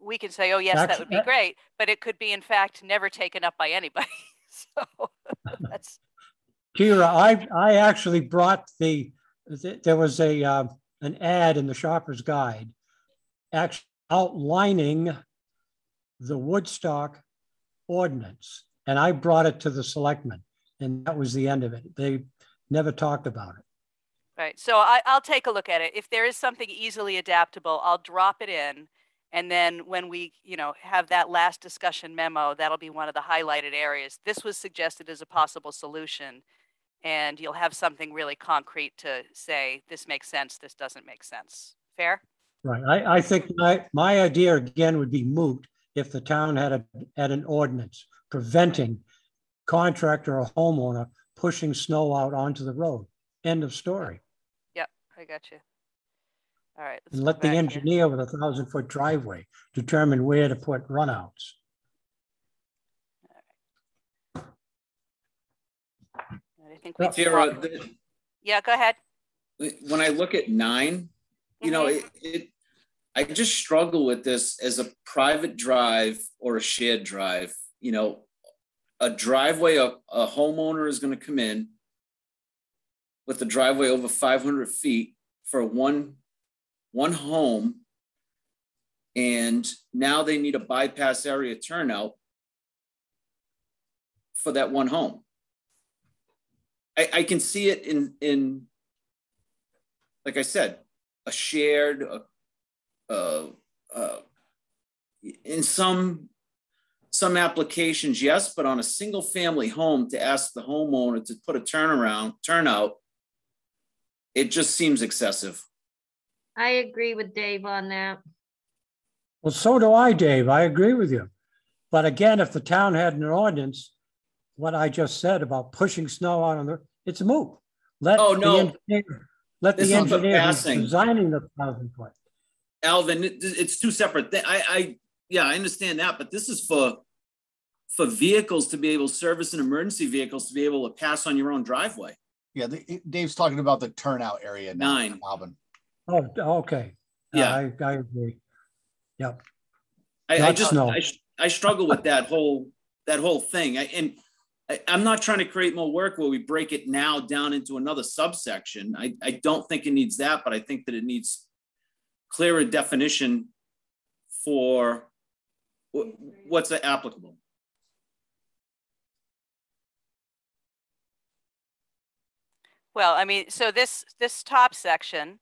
we can say, oh, yes, that would be great, but it could be in fact never taken up by anybody. So that's, Kira, I, I actually brought the, th- there was a, uh, an ad in the shopper's guide actually outlining the Woodstock ordinance, and I brought it to the selectmen, and that was the end of it. They never talked about it. right. So I, I'll take a look at it. If there is something easily adaptable, I'll drop it in. And then when we, you know, have that last discussion memo, that'll be one of the highlighted areas. This was suggested as a possible solution. And you'll have something really concrete to say, this makes sense, this doesn't make sense. Fair? Right, I, I think my, my idea again would be moot if the town had a, had an ordinance preventing contractor or homeowner pushing snow out onto the road. End of story. Yep, I got you. All right. And let the back here. engineer with a thousand foot driveway determine where to put runouts. I think we. Tyra, the- Yeah, go ahead. when I look at nine, you know, Mhm. it, it, I just struggle with this as a private drive or a shared drive. You know, a driveway, a, a homeowner is going to come in with a driveway over 500 feet for one, one home. And now they need a bypass area turnout for that one home. I, I can see it in, in, like I said, a shared, uh, uh, uh, in some, some applications, yes, but on a single family home to ask the homeowner to put a turnaround, turnout, it just seems excessive. I agree with Dave on that. Well, so do I, Dave. I agree with you. But again, if the town had an ordinance, what I just said about pushing snow out on the, it's a move. Let Oh, the no. engineer, let This the engineer who's designing the thousand foot. Alvin, it's two separate things. I, I, yeah, I understand that, but this is for, for vehicles to be able, service and emergency vehicles to be able to pass on your own driveway. Yeah, the, Dave's talking about the turnout area now, Nine. Alvin. Oh, okay. Yeah. I, I agree. Yep. I, I just, snow. I, I struggle with that whole, that whole thing. I, and I, I'm not trying to create more work where we break it now down into another subsection. I, I don't think it needs that, but I think that it needs clearer definition for wh- what's applicable. Well, I mean, so this, this top section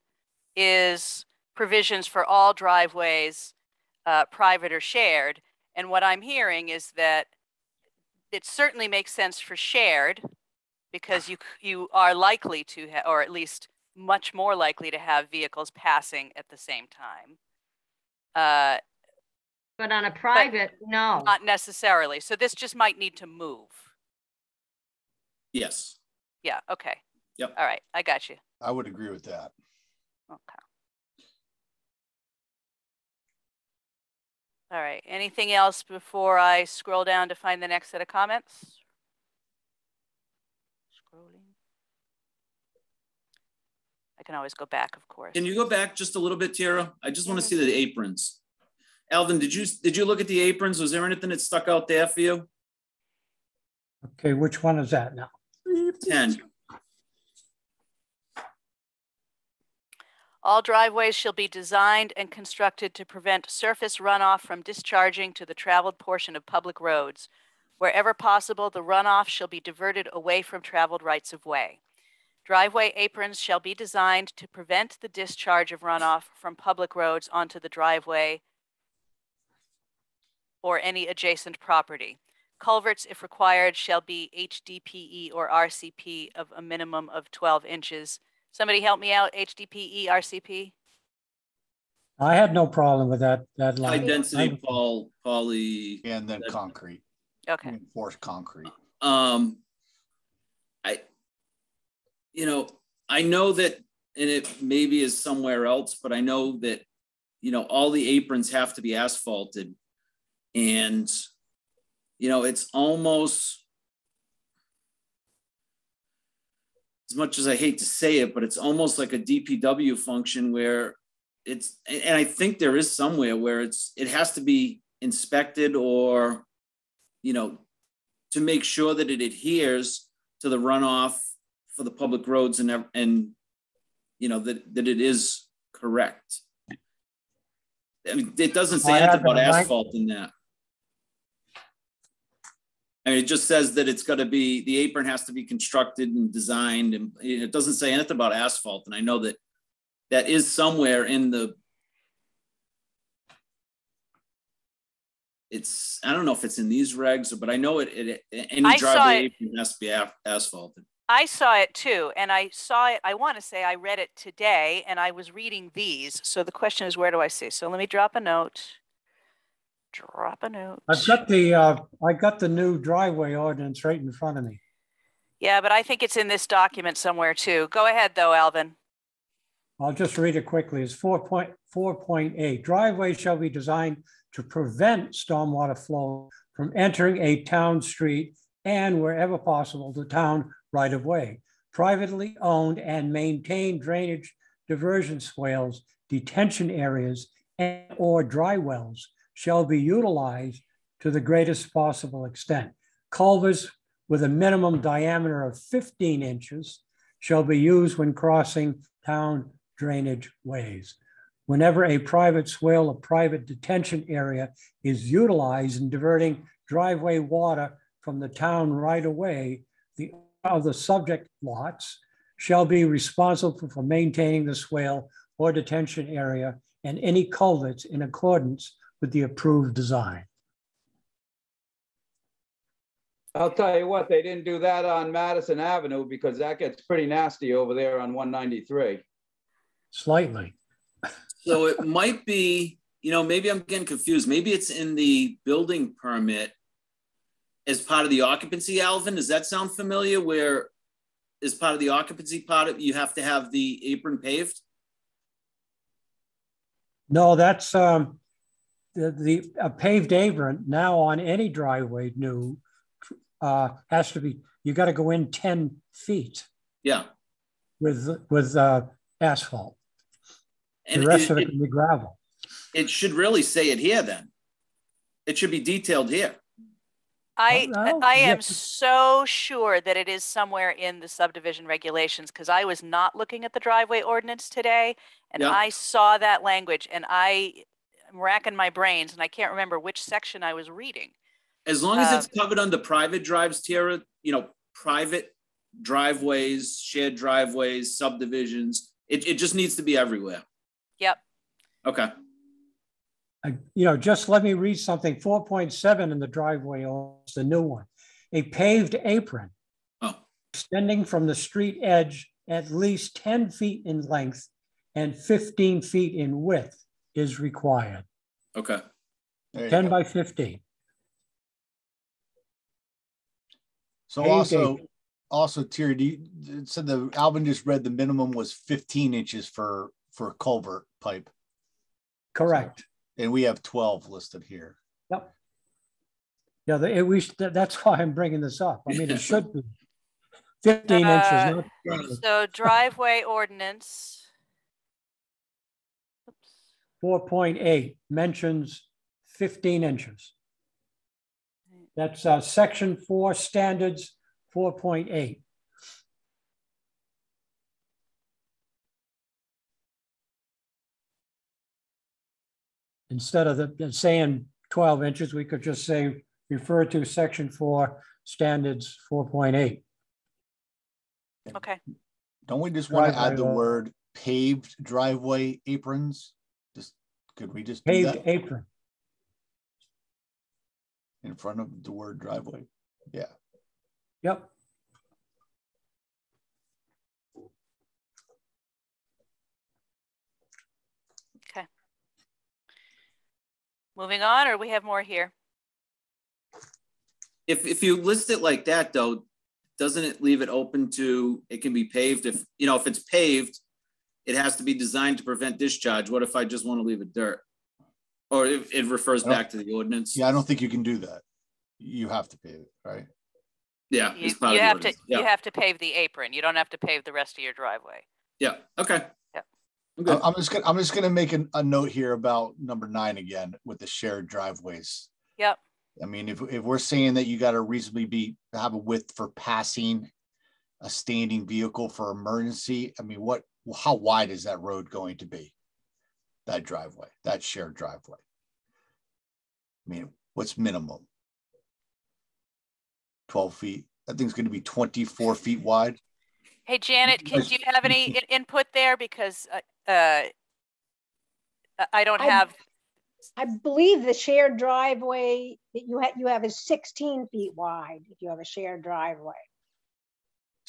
is provisions for all driveways, uh, private or shared. And what I'm hearing is that it certainly makes sense for shared because you, you are likely to, ha- or at least much more likely to have vehicles passing at the same time. Uh, But on a private, no. not necessarily. So this just might need to move. Yes. Yeah, okay. Yep. All right, I got you. I would agree with that. Okay. All right, anything else before I scroll down to find the next set of comments? Scrolling. I can always go back, of course. Can you go back just a little bit, Tyra? I just want to see the aprons. Alvin, did you, did you look at the aprons? Was there anything that stuck out there for you? Okay, which one is that now? 10. All driveways shall be designed and constructed to prevent surface runoff from discharging to the traveled portion of public roads. Wherever possible, the runoff shall be diverted away from traveled rights of way. Driveway aprons shall be designed to prevent the discharge of runoff from public roads onto the driveway or any adjacent property. Culverts, if required, shall be HDPE or RCP of a minimum of 12 inches. Somebody help me out, HDPE, RCP? I had no problem with that, that High line. density poly, poly, And then concrete, Okay, reinforced concrete. um, I, you know, I know that, and it maybe is somewhere else, but I know that, you know, all the aprons have to be asphalted. And, you know, it's almost, as much as I hate to say it, but it's almost like a DPW function where it's, and I think there is somewhere where it's, it has to be inspected or, you know, to make sure that it adheres to the runoff for the public roads and, and, you know, that, that it is correct. I mean, it doesn't say anything about asphalt in that. I mean, it just says that it's gotta be, the apron has to be constructed and designed and it doesn't say anything about asphalt. And I know that that is somewhere in the it's, I don't know if it's in these regs, but I know it, it, any I driveway it. apron has to be a- asphalted. I saw it too, and I saw it, I want to say I read it today, and I was reading these, so the question is, where do I see? So let me drop a note. Drop a note. I've got the, uh, I got the new driveway ordinance right in front of me. Yeah, but I think it's in this document somewhere too. Go ahead though, Alvin. I'll just read it quickly. It's four point, four point eight. Driveways shall be designed to prevent stormwater flow from entering a town street and wherever possible, the town right of way. Privately owned and maintained drainage diversion swales, detention areas, and or dry wells shall be utilized to the greatest possible extent. Culverts with a minimum diameter of fifteen inches shall be used when crossing town drainage ways. Whenever a private swale or private detention area is utilized in diverting driveway water from the town right away, the of the subject lots shall be responsible for maintaining the swale or detention area and any culverts in accordance with the approved design. I'll tell you what, they didn't do that on Madison Avenue because that gets pretty nasty over there on one ninety-three. Slightly. So it might be, you know, maybe I'm getting confused. Maybe it's in the building permit as part of the occupancy, Alvin. Does that sound familiar? Where as part of the occupancy part of you have to have the apron paved? No, that's um, the, the a paved apron now on any driveway new uh, has to be, you got to go in 10 feet Yeah. with, with uh, asphalt. And The rest it, of it it, can be gravel. it should really say it here then. It should be detailed here. I, I am so sure that it is somewhere in the subdivision regulations, because I was not looking at the driveway ordinance today. And Yeah. I saw that language and I am racking my brains and I can't remember which section I was reading. As long as Uh, it's covered under private drives, Tyra, you know, private driveways, shared driveways, subdivisions, it, it just needs to be everywhere. Yep. Okay. I- You know, just let me read something, 4.7 in the driveway, ordinance, the new one. A paved apron Oh, extending from the street edge at least 10 feet in length and 15 feet in width is required, okay. There you 10 go. by 15. So Paved also, apron. also Terry, do you, it said the Alvin just read the minimum was fifteen inches for, for a culvert pipe. Correct. And we have twelve listed here. Yep. Yeah, the, it, we, that- that's why I'm bringing this up. I mean, it should be 15 Uh, inches, not So driveway ordinance. Oops. 4.8 mentions 15 inches. That's uh, section four standards, 4.8. Instead of the, saying 12 inches, we could just say, refer to section four standards 4.8. Okay. Don't we just want to add the word paved driveway aprons? Just, could we just do Paved that? apron. in front of the word driveway. Yeah. Yep. Okay. Moving on, or we have more here? If, if you list it like that though, doesn't it leave it open to, it can be paved if, you know, if it's paved, it has to be designed to prevent discharge. What if I just want to leave it dirt? Or if it refers back to the ordinance? Yeah, I don't think you can do that. You have to pave it, right? Yeah. You, it's part you of the have to, ordinance. you Yeah, have to pave the apron. You don't have to pave the rest of your driveway. yeah, okay. Yep. I'm good. I- I'm just gonna, I'm just gonna make a, a note here about number nine again with the shared driveways. Yep. I mean, if, if we're saying that you gotta reasonably be, have a width for passing a standing vehicle for emergency, I mean, what, how wide is that road going to be? That driveway, that shared driveway? I mean, what's minimum? Twelve feet? That thing's gonna be twenty-four feet wide? Hey, Janet, can, do you have any in- input there? Because, uh, uh, I- I don't have, I believe the shared driveway that you have, you have is sixteen feet wide if you have a shared driveway.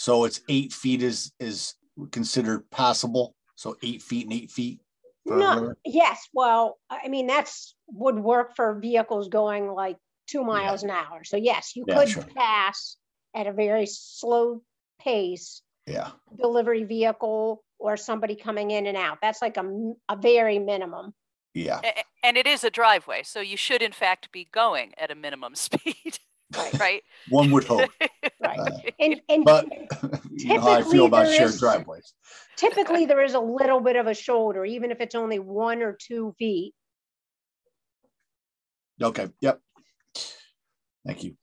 So it's eight feet is, is considered passable, so eight feet and eight feet? No, road? yes, well, I mean, that's, would work for vehicles going like two miles an hour. So yes, you Yeah, sure. could pass at a very slow pace, Yeah, delivery vehicle or somebody coming in and out. That's like a, a very minimum. yeah, a- a- and it is a driveway, so you should in fact be going at a minimum speed, right? one would hope, Right. And, and but you know how I Typically, feel about shared is- driveways. typically there is a little bit of a shoulder, even if it's only one or two feet. Okay, yep. Thank you.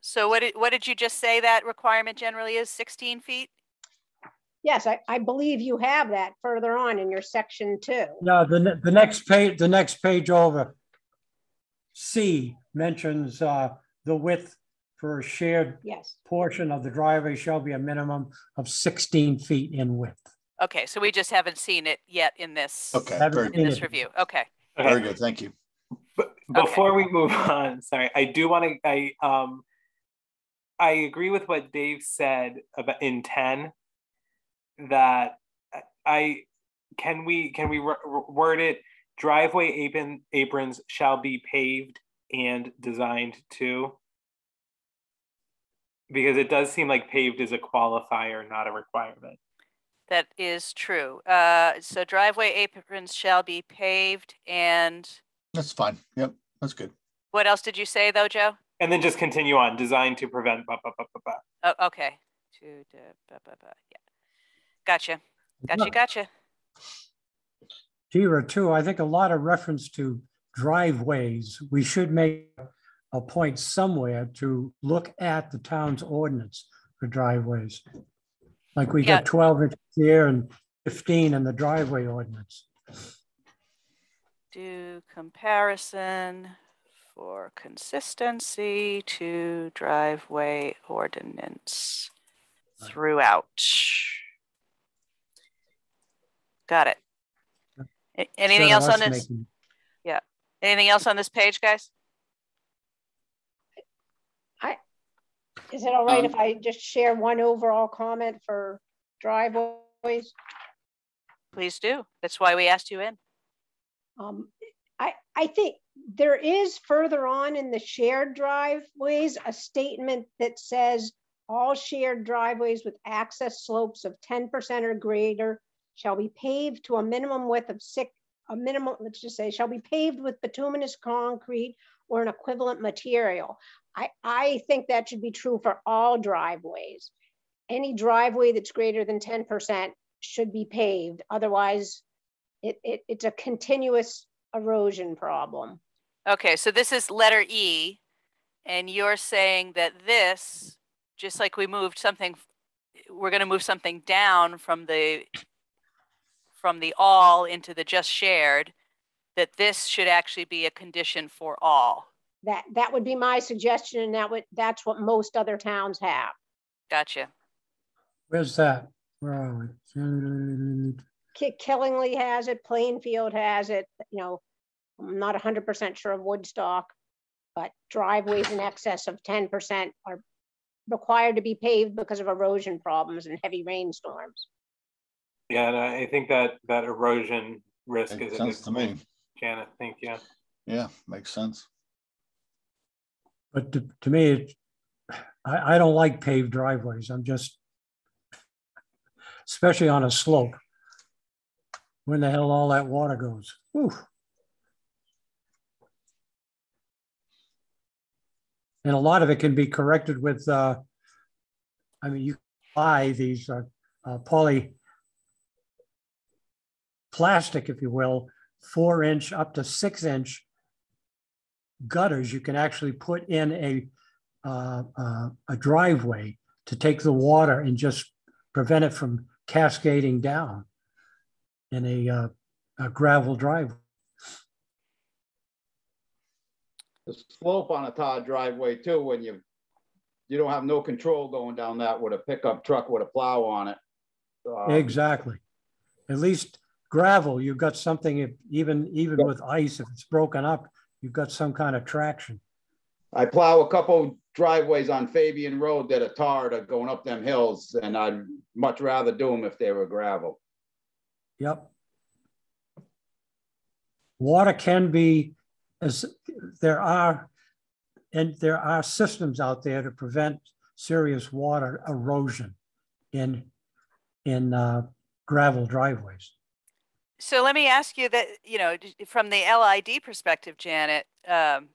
So what did, what did you just say that requirement generally is? Sixteen feet? Yes, I, I believe you have that further on in your section two. No, the, the next page, the next page over. C mentions uh, the width for a shared Yes, portion of the driveway shall be a minimum of 16 feet in width. Okay, so we just haven't seen it yet in this, Okay, Haven't in this it. review. Okay. very good, thank you. but before we move on, sorry, I do want to, I, um, I agree with what Dave said about in ten, that I, can we, can we wo- wo- word it, driveway apron, aprons shall be paved and designed to? Because it does seem like paved is a qualifier, not a requirement. That is true. Uh, so driveway aprons shall be paved and That's fine, yep, that's good. what else did you say though, Joe? And then just continue on, designed to prevent, blah, blah, blah, blah, blah. Oh, okay. To, to, blah, blah, blah. Yeah. Gotcha. Gotcha, gotcha. Here too, I think a lot of reference to driveways. We should make a point somewhere to look at the town's ordinance for driveways. Like we Yeah. got 12 inches here and 15 in the driveway ordinance. Do comparison for consistency to driveway ordinance throughout. Got it. A- Anything Instead of else on us this? making- Anything else on this page, guys? Is it all right if Um, I just share one overall comment for driveways? Please do. That's why we asked you in. Um, I, I think there is further on in the shared driveways, a statement that says all shared driveways with access slopes of ten percent or greater shall be paved to a minimum width of six, a minimum, let's just say, shall be paved with bituminous concrete or an equivalent material. I, I think that should be true for all driveways. Any driveway that's greater than ten percent should be paved, otherwise it, it, it's a continuous erosion problem. Okay, so this is letter E, and you're saying that this, just like we moved something, we're gonna move something down from the, from the all into the just shared, that this should actually be a condition for all. That, that would be my suggestion and that would, that's what most other towns have. Gotcha. Where's that? Where are we? Killingly has it, Plainfield has it, you know, I'm not hundred percent sure of Woodstock. but driveways in excess of ten percent are required to be paved because of erosion problems and heavy rainstorms. Yeah, and I I think that, that erosion risk Makes is a good to me. Janet, thank you. Yeah, makes sense. But to, to me, it- I, I don't like paved driveways. I'm just, especially on a slope. When the hell all that water goes. Whew. And a lot of it can be corrected with, uh, I mean, you buy these uh, uh, poly plastic, if you will, four inch up to six inch gutters you can actually put in a uh, uh, a driveway to take the water and just prevent it from cascading down in a, uh, a gravel driveway. The slope on a tar driveway too, when you, you don't have no control going down that with a pickup truck with a plow on it. Um, Exactly. At least gravel, you've got something, if- even, even Yeah. with ice, if it's broken up, you've got some kind of traction. I plow a couple driveways on Fabyan Road that are tarred are going up them hills and I'd much rather do them if they were gravel. Yep. Water can be, as there are, and there are systems out there to prevent serious water erosion in, in uh, gravel driveways. So let me ask you that, you know, from the LID perspective, Janet, um,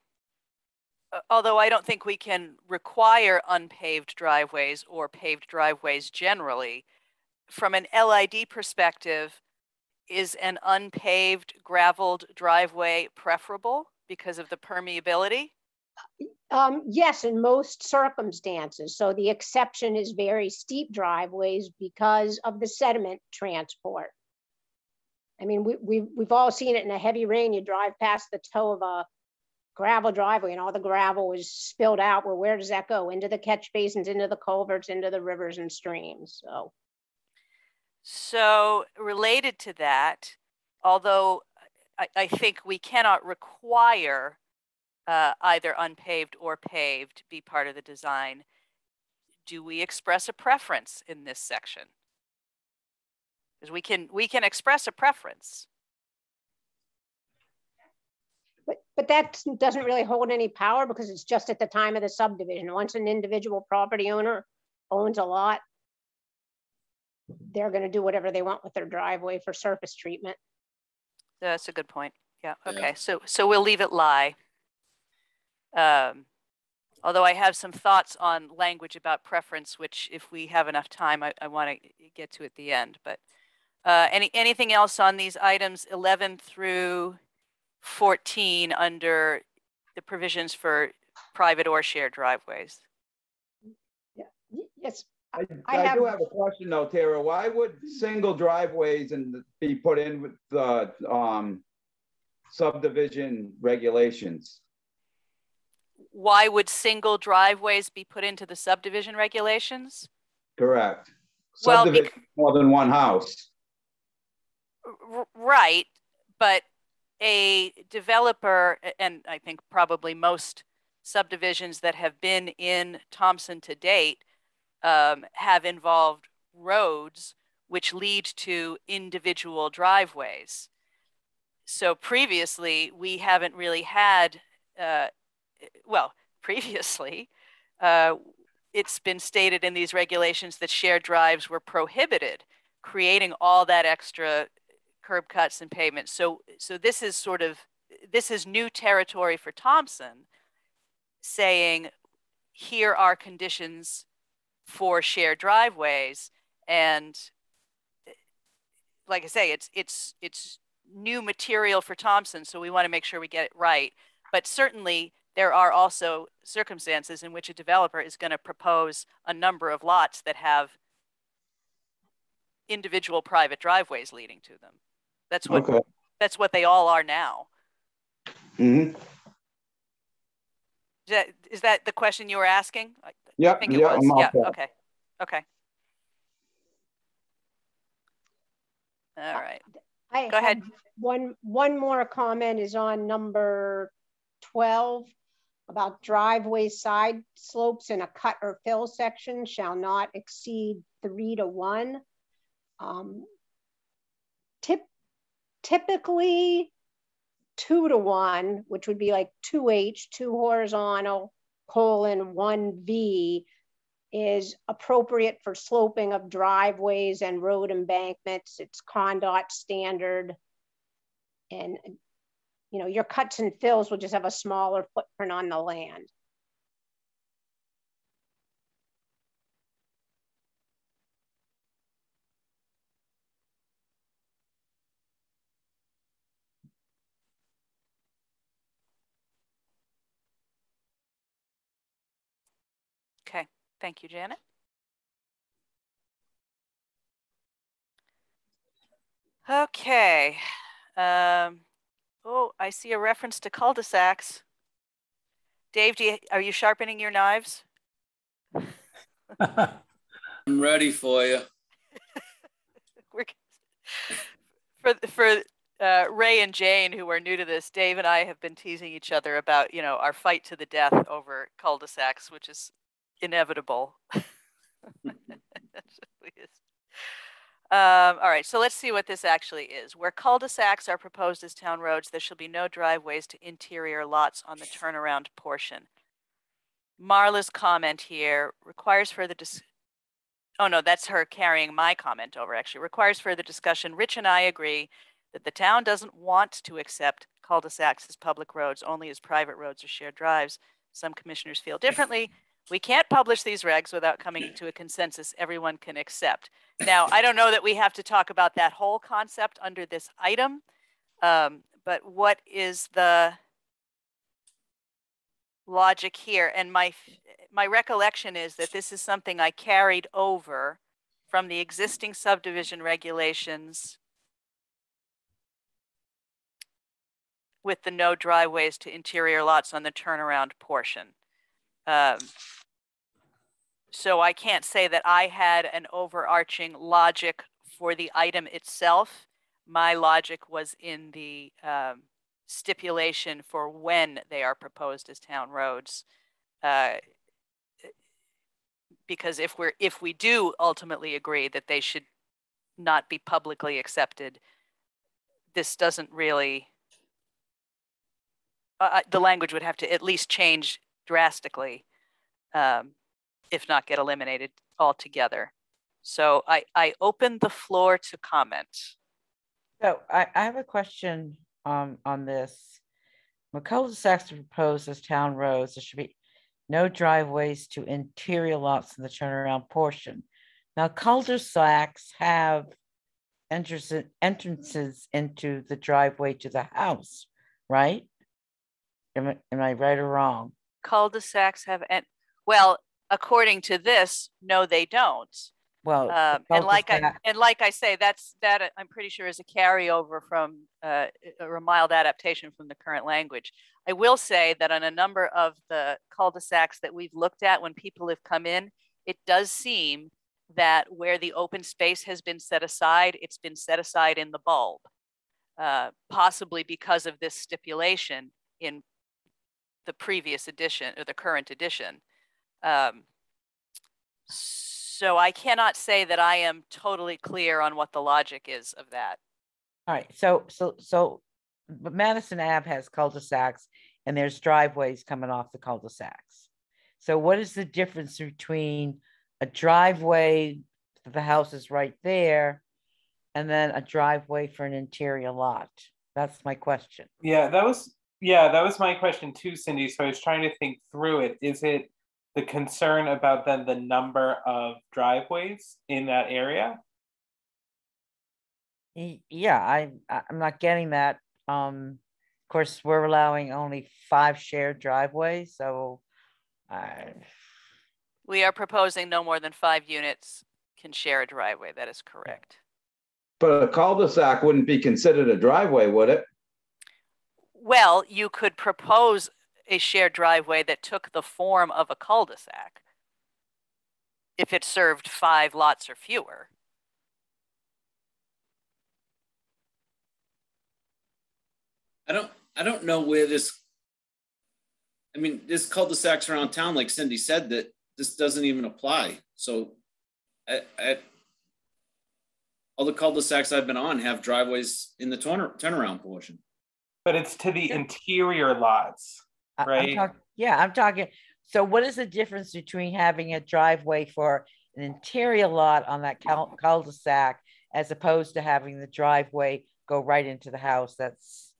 although I don't think we can require unpaved driveways or paved driveways generally, from an LID perspective, is an unpaved gravelled driveway preferable because of the permeability? Um, yes, in most circumstances. So the exception is very steep driveways because of the sediment transport. I mean, we, we, we've all seen it in a heavy rain. You drive past the toe of a gravel driveway and all the gravel is spilled out. Well, where does that go? Into the catch basins, into the culverts, into the rivers and streams. So, So related to that, although I, I think we cannot require uh, either unpaved or paved be part of the design, do we express a preference in this section? Because we can, we can express a preference. but, but that doesn't really hold any power because it's just at the time of the subdivision. Once an individual property owner owns a lot, they're gonna do whatever they want with their driveway for surface treatment. That's a good point. Yeah, Yeah. okay, so, so we'll leave it lie. Um, although I have some thoughts on language about preference, which if we have enough time, I, I want to get to at the end, but uh, any, anything else on these items eleven through fourteen under the provisions for private or shared driveways? Y- Yes, I, I I do have- have a question though, Tara. Why would single driveways and be put in with the, um, subdivision regulations? Why would single driveways be put into the subdivision regulations? Correct. Well, bec- more than one house. Right, but a developer, and I think probably most subdivisions that have been in Thompson to date um, have involved roads which lead to individual driveways. So previously, we haven't really had, uh, well, previously, uh, it's been stated in these regulations that shared drives were prohibited, creating all that extra curb cuts and pavement. So, so this is sort of, this is new territory for Thompson, saying, here are conditions for shared driveways. And like I say, it's, it's, it's new material for Thompson, so we want to make sure we get it right. But certainly, there are also circumstances in which a developer is going to propose a number of lots that have individual private driveways leading to them. That's what, Okay. that's what they all are now. hmm Is that, is that the question you were asking? I I think it yeah, was. I'm Yeah, set. okay, okay. All right, I Go ahead. One, one more comment is on number twelve. about driveway side slopes in a cut or fill section shall not exceed three to one. Um, tip, typically two to one, which would be like two H, two horizontal, colon, one V, is appropriate for sloping of driveways and road embankments. It's ConnDOT standard. And, you know, your cuts and fills will just have a smaller footprint on the land. Okay, thank you, Janet. Okay. Um, oh, I see a reference to cul-de-sacs. Dave, do you, are you sharpening your knives? I'm ready for you. For for uh, Ray and Jane, who are new to this, Dave and I have been teasing each other about you know our fight to the death over cul-de-sacs, which is inevitable. Um, all right, so let's see what this actually is. Where cul-de-sacs are proposed as town roads, there shall be no driveways to interior lots on the turnaround portion. Marla's comment here requires further dis- Oh no, that's her carrying my comment over actually. Requires further discussion. Rich and I agree that the town doesn't want to accept cul-de-sacs as public roads, only as private roads or shared drives. Some commissioners feel differently. We can't publish these regs without coming to a consensus everyone can accept. Now, I don't know that we have to talk about that whole concept under this item, um, but what is the logic here? And my my recollection is that this is something I carried over from the existing subdivision regulations with the no driveways to interior lots on the turnaround portion. Um, so I can't say that I had an overarching logic for the item itself. My logic was in the um, stipulation for when they are proposed as town roads. Uh, because if we're if we do ultimately agree that they should not be publicly accepted, this doesn't really. Uh, uh the language would have to at least change drastically um, if not get eliminated altogether. So I, I open the floor to comment. So I, I have a question um, on this. McCullough proposed as town roads, there should be no driveways to interior lots in the turnaround portion. Now cul-de-sacs have entrances, entrances into the driveway to the house, right? Am I, am I right or wrong? Cul-de-sacs have, en- well, according to this, no, they don't. Well, Um, and like I, and like I say, that's, that uh, I'm pretty sure is a carryover from, uh, a mild adaptation from the current language. I will say that on a number of the cul-de-sacs that we've looked at, when people have come in, it does seem that where the open space has been set aside, it's been set aside in the bulb. Uh, possibly because of this stipulation in the previous edition or the current edition. Um, so I cannot say that I am totally clear on what the logic is of that. All right, so, so, so, but Madison Ave has cul-de-sacs and there's driveways coming off the cul-de-sacs. So what is the difference between a driveway, the house is right there, and then a driveway for an interior lot? That's my question. Yeah, that was yeah, that was my question too, Cindy. So I was trying to think through it. Is it the concern about then the number of driveways in that area? Yeah, I I'm not getting that. Um, of course, we're allowing only five shared driveways, so I. We are proposing no more than five units can share a driveway. That is correct. But a cul-de-sac wouldn't be considered a driveway, would it? Well, you could propose a shared driveway that took the form of a cul-de-sac if it served five lots or fewer. I don't I don't know where this I mean, this cul-de-sacs around town, like Cindy said, that this doesn't even apply. So I, I, all the cul-de-sacs I've been on have driveways in the turn, turnaround portion. But it's to the interior lots, I- I'm right? talk- Yeah, I'm talking, so what is the difference between having a driveway for an interior lot on that cul- cul-de-sac as opposed to having the driveway go right into the house that's,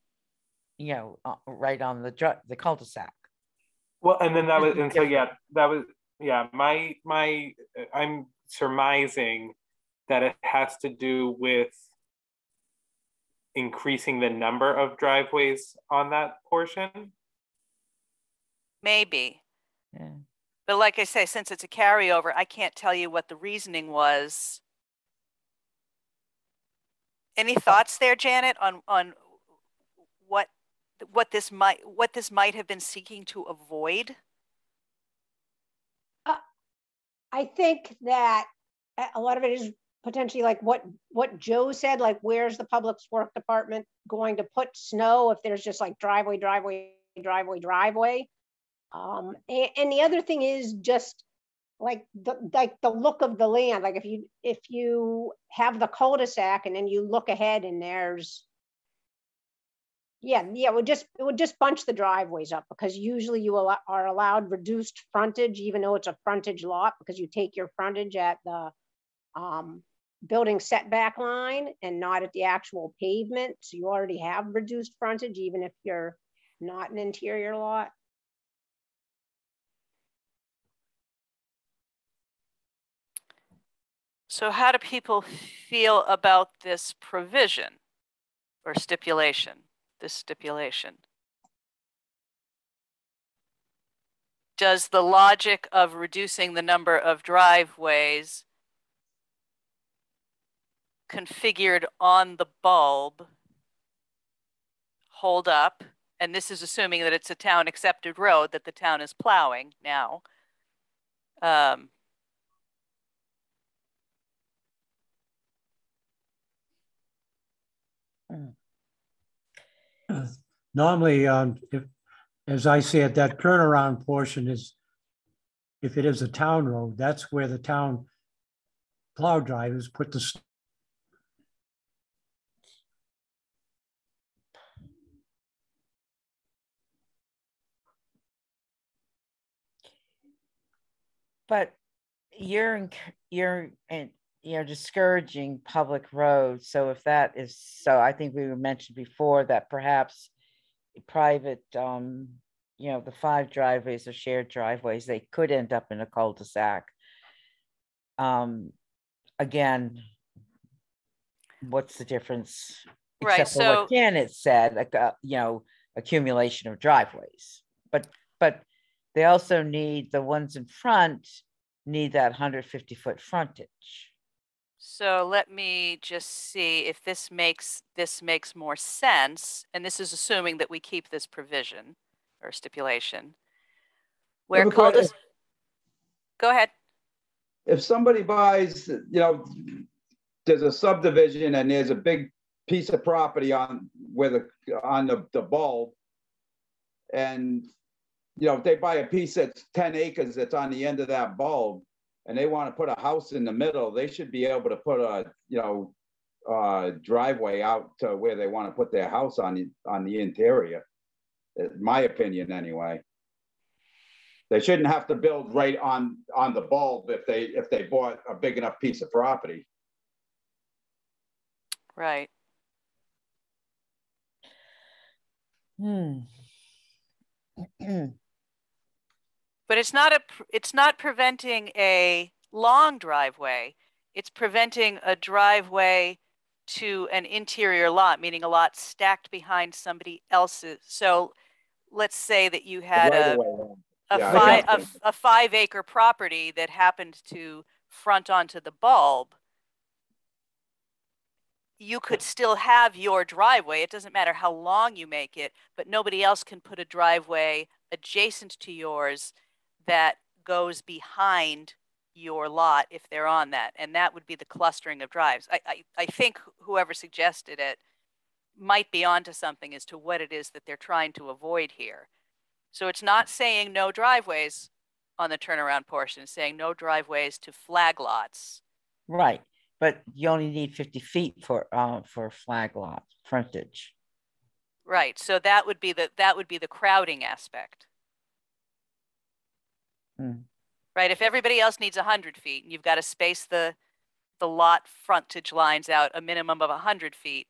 you know, uh, right on the dri- the cul-de-sac? Well, and then that was, and so, yeah, that was, yeah, my, my, I'm surmising that it has to do with increasing the number of driveways on that portion. Maybe. Yeah. But like I say, since it's a carryover, I can't tell you what the reasoning was. Any thoughts there, Janet, on, on what, what this might, what this might have been seeking to avoid? Uh, I think that a- a lot of it is potentially like what, what Joe said, like where's the Public work Department going to put snow if there's just like driveway, driveway, driveway, driveway? Um, and, and the other thing is just like the, like the look of the land, like if you, if you have the cul-de-sac and then you look ahead and there's yeah, yeah, it would just, it would just bunch the driveways up because usually you are allowed reduced frontage, even though it's a frontage lot, because you take your frontage at the um, building setback line and not at the actual pavement. So you already have reduced frontage, even if you're not an interior lot. So how do people feel about this provision or stipulation, this stipulation? Does the logic of reducing the number of driveways configured on the bulb hold up? And this is assuming that it's a town accepted road that the town is plowing now. Um, Normally, um, if, as I see it, that turnaround portion is, if it is a town road, that's where the town plow drivers put the, But you're, you're, and you're discouraging public roads. So if that is, so I think we mentioned before that perhaps private, um, you know, the five driveways or shared driveways, they could end up in a cul-de-sac. Um, again, what's the difference? Right, Except for what Janet said, like, uh, you know, accumulation of driveways. But, but they also need, the ones in front need that hundred fifty foot frontage. So let me just see if this makes, this makes more sense, and this is assuming that we keep this provision or stipulation. Where have a que- go ahead. if somebody buys, you know, there's a subdivision and there's a big piece of property on where the, on the, the bulb. And, you know, if they buy a piece that's ten acres that's on the end of that bulb and they want to put a house in the middle, they should be able to put a, you know, uh, driveway out to where they want to put their house on the, on the interior. Uh, My opinion, anyway. They shouldn't have to build right on, on the bulb if they, if they bought a big enough piece of property. Right. Hmm. But it's not a, it's not preventing a long driveway. It's preventing a driveway to an interior lot, meaning a lot stacked behind somebody else's. So let's say that you had Right a, a Yeah, five, a, understand. five acre property that happened to front onto the bulb. You could still have your driveway. It doesn't matter how long you make it, but nobody else can put a driveway adjacent to yours that goes behind your lot if they're on that. And that would be the clustering of drives. I, I, I think whoever suggested it might be onto something as to what it is that they're trying to avoid here. So it's not saying no driveways on the turnaround portion, it's saying no driveways to flag lots. Right, but you only need fifty feet for, uh, for flag lot frontage. Right, so that would be the, that would be the crowding aspect. Hmm. Right, if everybody else needs hundred feet, and you've got to space the, the lot frontage lines out a minimum of hundred feet,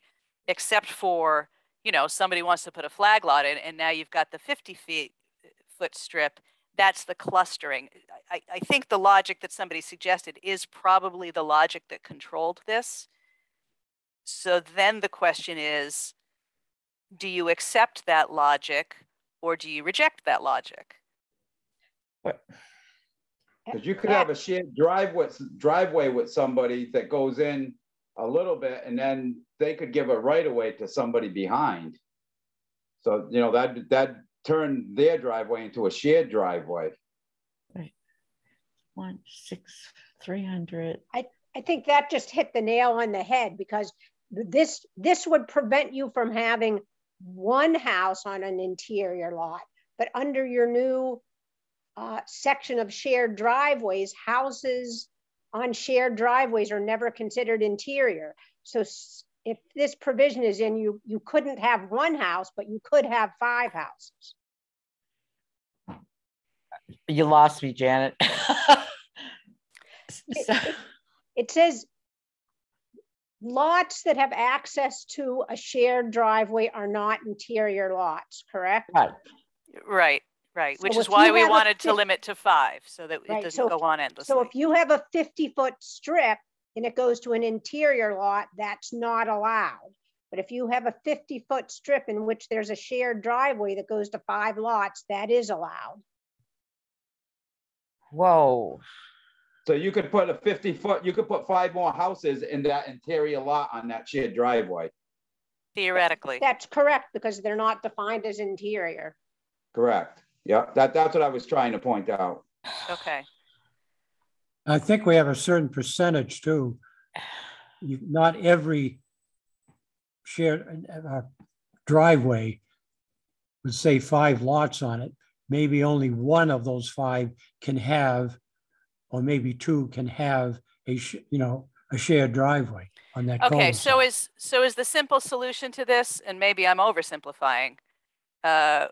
except for, you know, somebody wants to put a flag lot in, and now you've got the fifty feet foot strip, that's the clustering. I, I think the logic that somebody suggested is probably the logic that controlled this. So then the question is, do you accept that logic or do you reject that logic? But Because you could have a shared driveway, driveway with somebody that goes in a little bit and then they could give a right of way to somebody behind. So, you know, that, that turn their driveway into a shared driveway. Right. one, six, three hundred, I think that just hit the nail on the head because this, this would prevent you from having one house on an interior lot. But under your new uh, section of shared driveways, houses on shared driveways are never considered interior. So if this provision is in, you, you couldn't have one house, but you could have five houses. you lost me, Janet. It- it- It says lots that have access to a shared driveway are not interior lots, correct? Right, Right, right, which So is why we have a wanted to limit to five so that it doesn't so go if- on endlessly. So if you have a 50 foot strip and it goes to an interior lot, that's not allowed. But if you have a 50 foot strip in which there's a shared driveway that goes to five lots, that is allowed. whoa, So you could put a fifty foot, you could put five more houses in that interior lot on that shared driveway. Theoretically, That's correct because they're not defined as interior. Correct. Yeah, that, that's what I was trying to point out. okay, I think we have a certain percentage too. You, not every shared uh, driveway would say five lots on it. Maybe only one of those five can have, or maybe two can have a, sh- you know, a shared driveway on that. okay, so cul-de-sac. is, so is the simple solution to this, and maybe I'm oversimplifying, uh,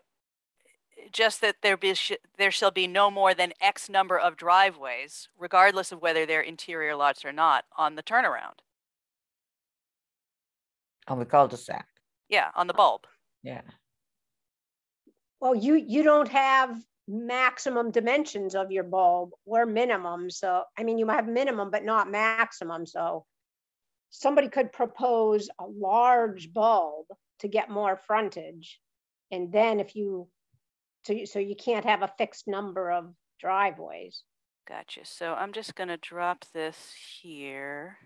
just that there be, sh- there shall be no more than X number of driveways, regardless of whether they're interior lots or not, on the turnaround. on the cul-de-sac, Yeah, on the bulb. yeah. Well, you, you don't have maximum dimensions of your bulb or minimum. So, I mean, you might have minimum, but not maximum. So somebody could propose a large bulb to get more frontage. And then if you, so you, so you can't have a fixed number of driveways. Gotcha. So I'm just gonna drop this here.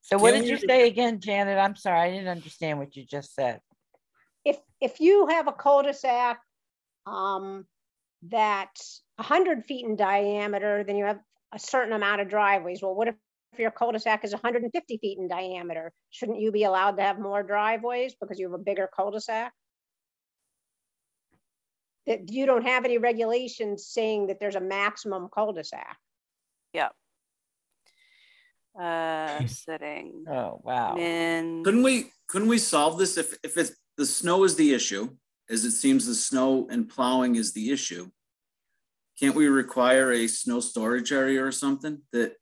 So what did you say again, Janet? I'm sorry, I didn't understand what you just said. if if you have a cul-de-sac um, that's hundred feet in diameter, then you have a certain amount of driveways. Well, what if if your cul-de-sac is hundred and fifty feet in diameter? Shouldn't you be allowed to have more driveways because you have a bigger cul-de-sac? That you don't have any regulations saying that there's a maximum cul-de-sac. Uh, sitting. Oh, wow. min. Couldn't we, couldn't we solve this if, if it's, the snow is the issue, as it seems the snow and plowing is the issue? Can't we require a snow storage area or something that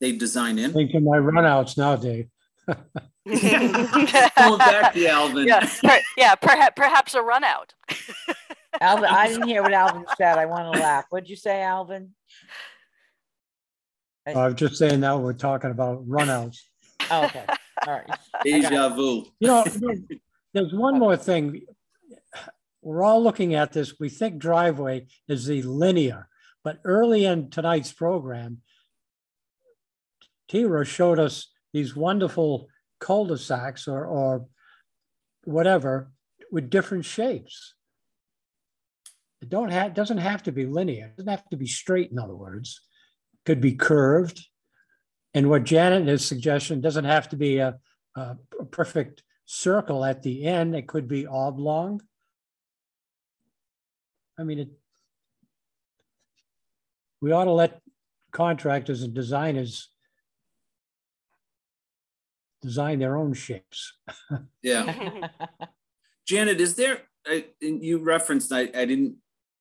they design in? Think of my runouts now, Dave. Going back to Alvin. Yeah, per- yeah, perhaps, perhaps a run out. Alvin, I didn't hear what Alvin said. I want to laugh. What'd you say, Alvin? I was just saying that we're talking about runouts. Oh, Okay, all right. Deja vu. You know, there's- there's one more thing. We're all looking at this. We think driveway is the linear, but early in tonight's program, Tyra showed us these wonderful cul-de-sacs or, or whatever with different shapes. It don't have, doesn't have to be linear. It doesn't have to be straight, in other words. It Could be curved. And what Janet is suggestion doesn't have to be a, a a perfect circle at the end. It could be oblong. I mean, it. We ought to let contractors and designers design their own shapes. Yeah. Janet, is there, I, and you referenced, I, I didn't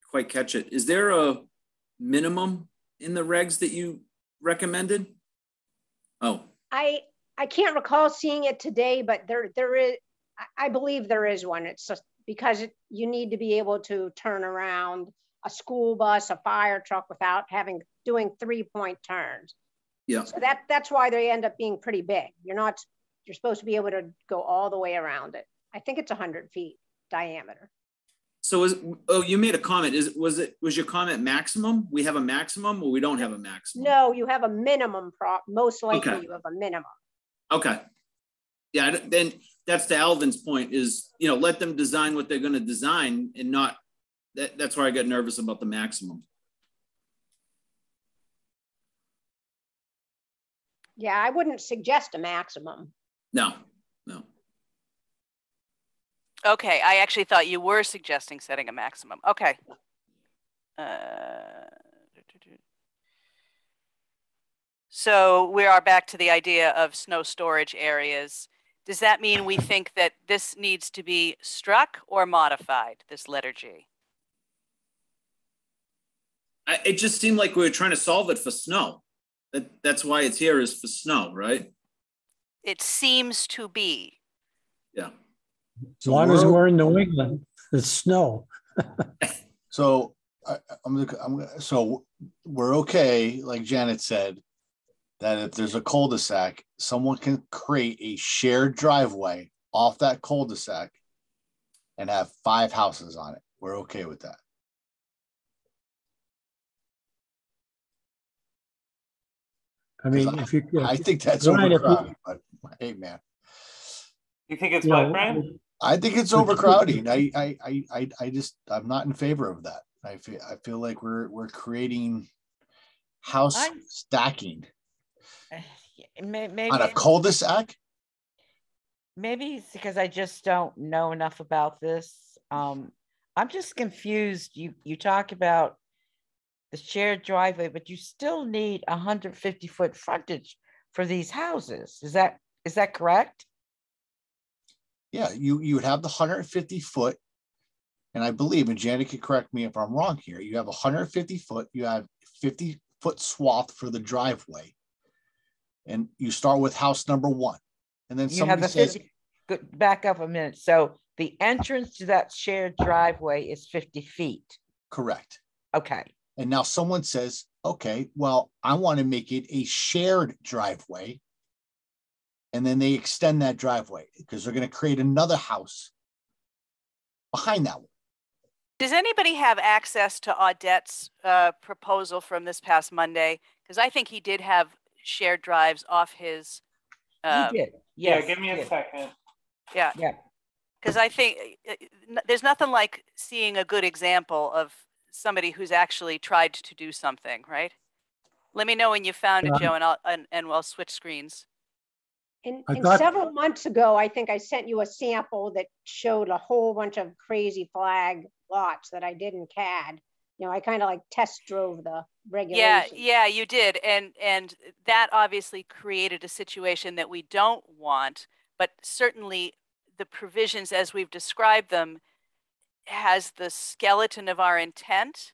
quite catch it. Is there a minimum in the regs that you recommended? Oh, I, I can't recall seeing it today, but there, there is, I- I believe there is one. It's just because it- you need to be able to turn around a school bus, a fire truck without having, doing three point turns. yeah. So that, that's why they end up being pretty big. You're not, you're supposed to be able to go all the way around it. I think it's hundred feet diameter. So is, oh, you made a comment. Is, was it, was your comment maximum? We have a maximum or we don't have a maximum? No, you have a minimum prop, most likely Okay. you have a minimum. Okay. Yeah, then that's the Alvin's point is, you know, let them design what they're gonna design and not, that, that's where I got nervous about the maximum. Yeah, I wouldn't suggest a maximum. No, no. Okay, I actually thought you were suggesting setting a maximum. Okay. Uh, So we are back to the idea of snow storage areas. Does that mean we think that this needs to be struck or modified, this letter G? I, it just seemed like we were trying to solve it for snow. That, that's why it's here is for snow, right? It seems to be. Yeah. As long as we're in New England, it's snow. So I, I'm, I'm, so we're okay, like Janet said, that if there's a cul-de-sac, someone can create a shared driveway off that cul-de-sac and have five houses on it. We're okay with that. I mean, if you. I think that's Right, if overcrowding, but hey, man, You think it's you what, Brian? I think it's overcrowding. I, I, I, I, I just, I'm not in favor of that. I feel, I feel like we're, we're creating house I- stacking May- Maybe, on a cul-de-sac. maybe it's because I just don't know enough about this. Um, I'm just confused. You, you talk about the shared driveway, but you still need a hundred fifty foot frontage for these houses. Is that, is that correct? Yeah, you, you would have the hundred and fifty foot. And I believe, and Janet could correct me if I'm wrong here, you have hundred and fifty foot, you have fifty foot swath for the driveway. And you start with house number one. And then You have the says, fifty, good, back up a minute. So the entrance to that shared driveway is fifty feet. correct. Okay, And now someone says, okay, well, I want to make it a shared driveway. And then they extend that driveway because they're going to create another house behind that one. Does anybody have access to Audette's uh, proposal from this past Monday? Because I think he did have shared drives off his. you um, did. Yeah, give me a did. second. Yeah. Yeah. Because I think uh, uh, n- there's nothing like seeing a good example of somebody who's actually tried to do something, right? Let me know when you found it, Joe, and I'll and, and we'll switch screens. And, I and thought- several months ago, I think I sent you a sample that showed a whole bunch of crazy flag lots that I did in CAD. You know, I kind of like test drove the Yeah, regulations. yeah, you did, and and that obviously created a situation that we don't want. But certainly, the provisions as we've described them has the skeleton of our intent,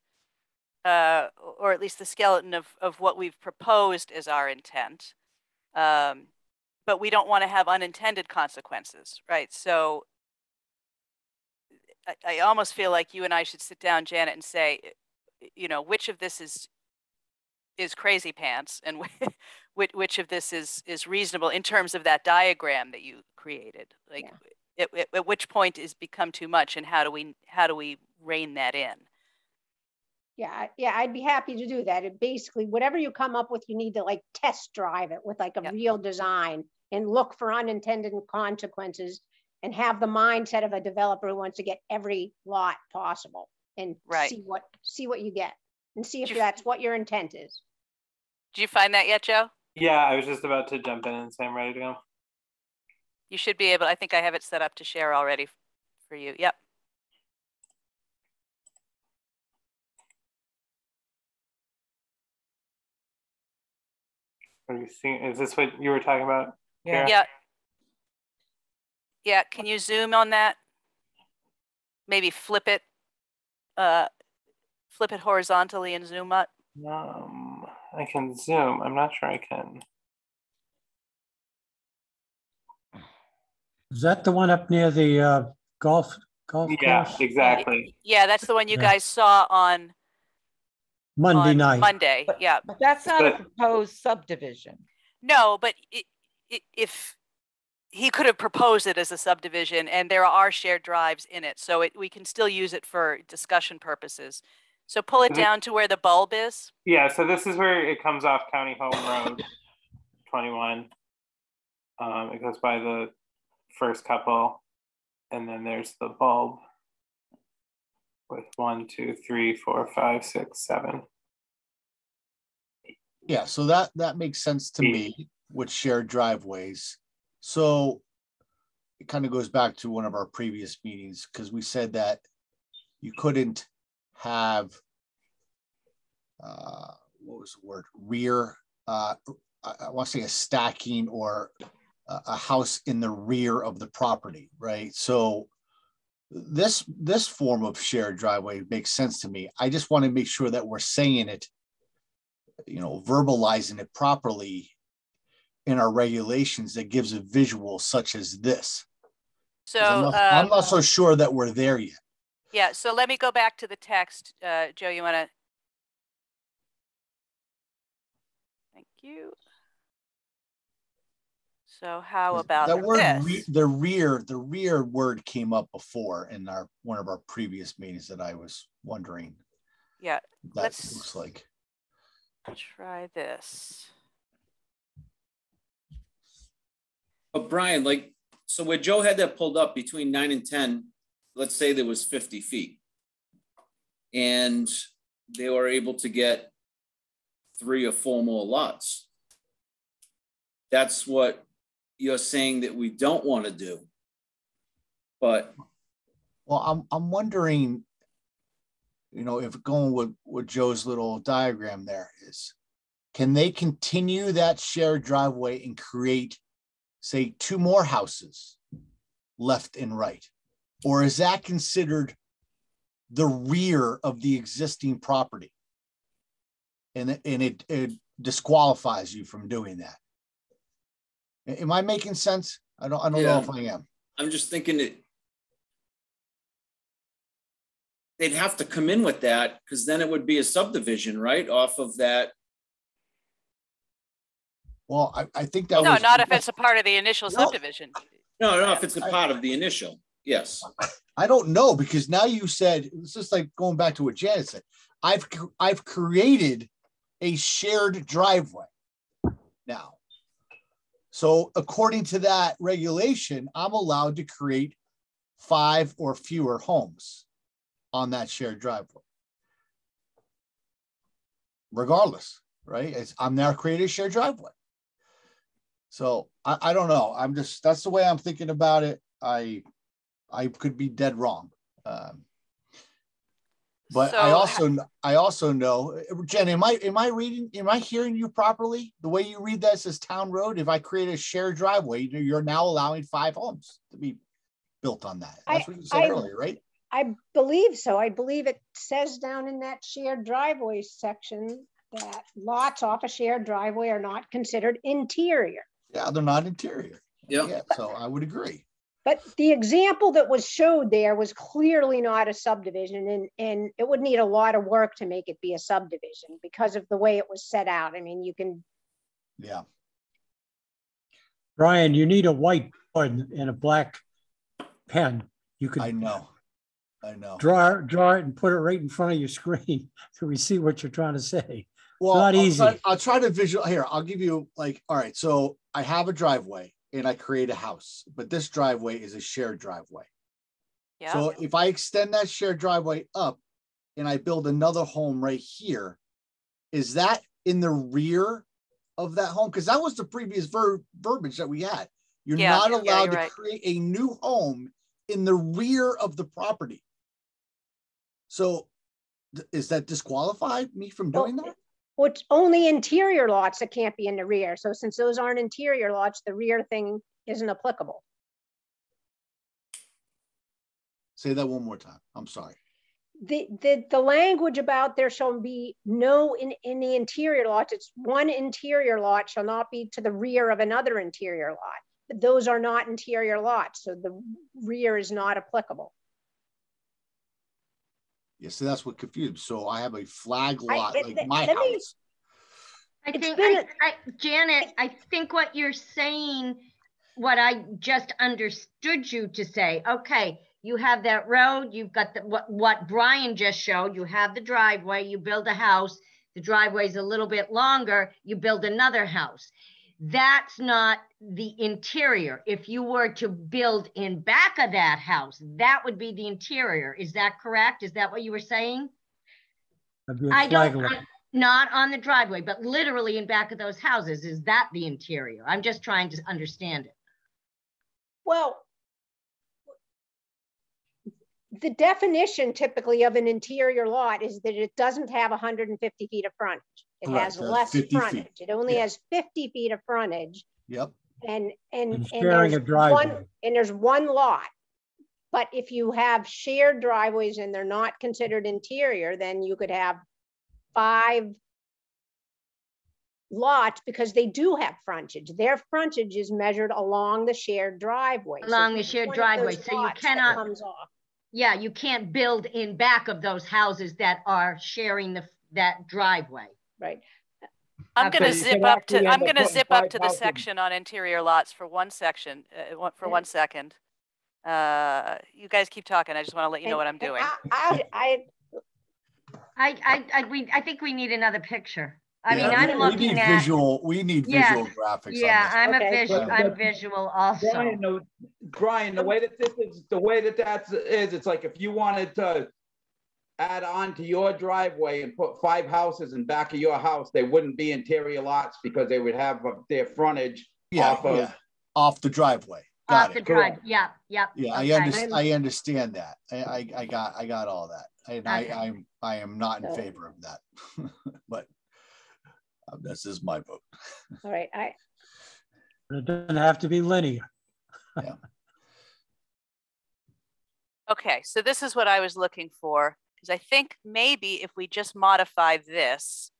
uh, or at least the skeleton of of what we've proposed as our intent. Um, but we don't want to have unintended consequences, right? So. I, I almost feel like you and I should sit down, Janet, and say, you know, which of this is is crazy pants and which which of this is is reasonable in terms of that diagram that you created like at, at, at which point is become too much and how do we how do we rein that in Yeah, yeah, I'd be happy to do that. It basically, whatever you come up with, you need to like test drive it with like a Yep. real design and look for unintended consequences and have the mindset of a developer who wants to get every lot possible and right. see what see what you get and see if you, that's what your intent is. Do you find that yet, Joe? Yeah, I was just about to jump in and say I'm ready to go. You should be able, I think I have it set up to share already for you. Yep. Are you seeing, is this what you were talking about, yeah. Yeah. Yeah, can you zoom on that? Maybe flip it, uh, flip it horizontally and zoom up. Um, I can zoom. I'm not sure I can. Is that the one up near the uh, golf, golf Yeah, course? exactly. Yeah, that's the one you Yeah. guys saw on, Monday on night. Monday, But- yeah. But that's not a proposed subdivision. No, but i- i- if, he could have proposed it as a subdivision and there are shared drives in it, so it, we can still use it for discussion purposes. So pull it Mhm. down to where the bulb is. Yeah, so this is where it comes off County Home Road 21. Um, it goes by the first couple, and then there's the bulb with one, two, three, four, five, six, seven. Yeah, so that that makes sense to me with shared driveways. So it kind of goes back to one of our previous meetings because we said that you couldn't have uh what was the word rear uh I, want to say a stacking or a house in the rear of the property, right? So this this form of shared driveway makes sense to me. I just want to make sure that we're saying it you know, verbalizing it properly in our regulations that gives a visual such as this. 'Cause I'm, So, not, I'm um, not so sure that we're there yet. yeah, so let me go back to the text. Uh, Joe, you wanna? Thank you. So how about that word, this? re- the rear, the rear word came up before in our one of our previous meetings that I was wondering. Yeah, That let's- looks like. try this. But Brian, like, so where Joe had that pulled up between nine and ten, let's say there was fifty feet. And they were able to get three or four more lots. That's what you're saying that we don't want to do. But Well, I'm I'm wondering, you know, if going with with Joe's little diagram there is, can they continue that shared driveway and create, say, two more houses, left and right, or is that considered the rear of the existing property? And it, and it, it disqualifies you from doing that. Am I making sense? I don't I don't know if I am. I'm just thinking that they'd have to come in with that because then it would be a subdivision, right? Off of that. Well, I, I think that No, was not if it's a part of the initial No. subdivision. No, no, if it's a part of the initial, yes. I don't know because now you said it's just like going back to what Janet said. I've c- I've created a shared driveway now. So according to that regulation, I'm allowed to create five or fewer homes on that shared driveway. Regardless, right? It's, I'm now creating a shared driveway. So I, I don't know. I'm just that's the way I'm thinking about it. I I could be dead wrong. Um, but I also I also know Jen, am I am I reading am I hearing you properly? The way you read that says town road. If I create a shared driveway, you- you're now allowing five homes to be built on that. That's what you said I- earlier, right? I believe so. I believe it says down in that shared driveway section that lots off a shared driveway are not considered interior. Yeah, they're not interior. Yeah. Yeah, so I would agree. But the example that was showed there was clearly not a subdivision and, and it would need a lot of work to make it be a subdivision because of the way it was set out. I mean, you can, Yeah. Brian, you need a white board and a black pen. You can. I know. I know. draw, draw it and put it right in front of your screen so we see what you're trying to say. Well, not I'll easy. Try, I'll try to visual here. I'll give you like, all right. So I have a driveway and I create a house, but this driveway is a shared driveway. Yeah, So if I extend that shared driveway up and I build another home right here, is that in the rear of that home? Because that was the previous ver- verbiage that we had. You're Yeah, not yeah, allowed you're to right. create a new home in the rear of the property. So th- is that disqualified me from Well, doing that? Well, it's only interior lots that can't be in the rear. So since those aren't interior lots, the rear thing isn't applicable. Say that one more time. I'm sorry. The, the, the language about there shall be no in, in the interior lots, it's one interior lot shall not be to the rear of another interior lot. But those are not interior lots, so the rear is not applicable. Yeah, so that's what confused. me. So I have a flag lot let- like let- my let me- house. I think, been I, a- I, Janet, I think what you're saying, what I just understood you to say, okay, you have that road, you've got the, what, what Brian just showed, you have the driveway, you build a house, the driveway's a little bit longer, you build another house. That's not the interior. If you were to build in back of that house, that would be the interior. Is that correct? Is that what you were saying? That'd be a I flag don't, lot. I- not on the driveway, but literally in back of those houses. Is that the interior? I'm just trying to understand it. Well, the definition typically of an interior lot is that it doesn't have 150 feet of frontage. It Correct, has it less 50 feet. frontage. It only Yeah. has 50 feet of frontage Yep. and, and, And and sharing a there's one, and there's one lot. But if you have shared driveways and they're not considered interior, then you could have five lots because they do have frontage. Their frontage is measured along the shared driveway. So Along the shared driveway, so you cannot- Comes off. Yeah, you can't build in back of those houses that are sharing the, that driveway. Right. I'm gonna zip up to, I'm gonna zip up to the houses. section on interior lots for one section, uh, for Yeah. one second. Uh, you guys keep talking. I just want to let you know what I'm And- and doing. I, I, I, I, I, we, I think we need another picture. I mean, Yeah, we- I'm We looking need at, visual, we need Yes, visual graphics yeah, on I'm a visual, but- I'm but- visual also. Brian, the, Brian, the way that this is, the way that that's is, it's like if you wanted to add on to your driveway and put five houses in back of your house, they wouldn't be interior lots because they would have their frontage. Yeah, off of- yeah, off the driveway. Off Got the it. drive, yeah, yeah. Yeah, I okay. understand, I understand that. I, I, I got, I got all that. And I, Okay. I'm, I am not in So- favor of that. But um, this is my vote. all right, I, It doesn't have to be linear. yeah. Okay, so this is what I was looking for, because I think maybe if we just modify this,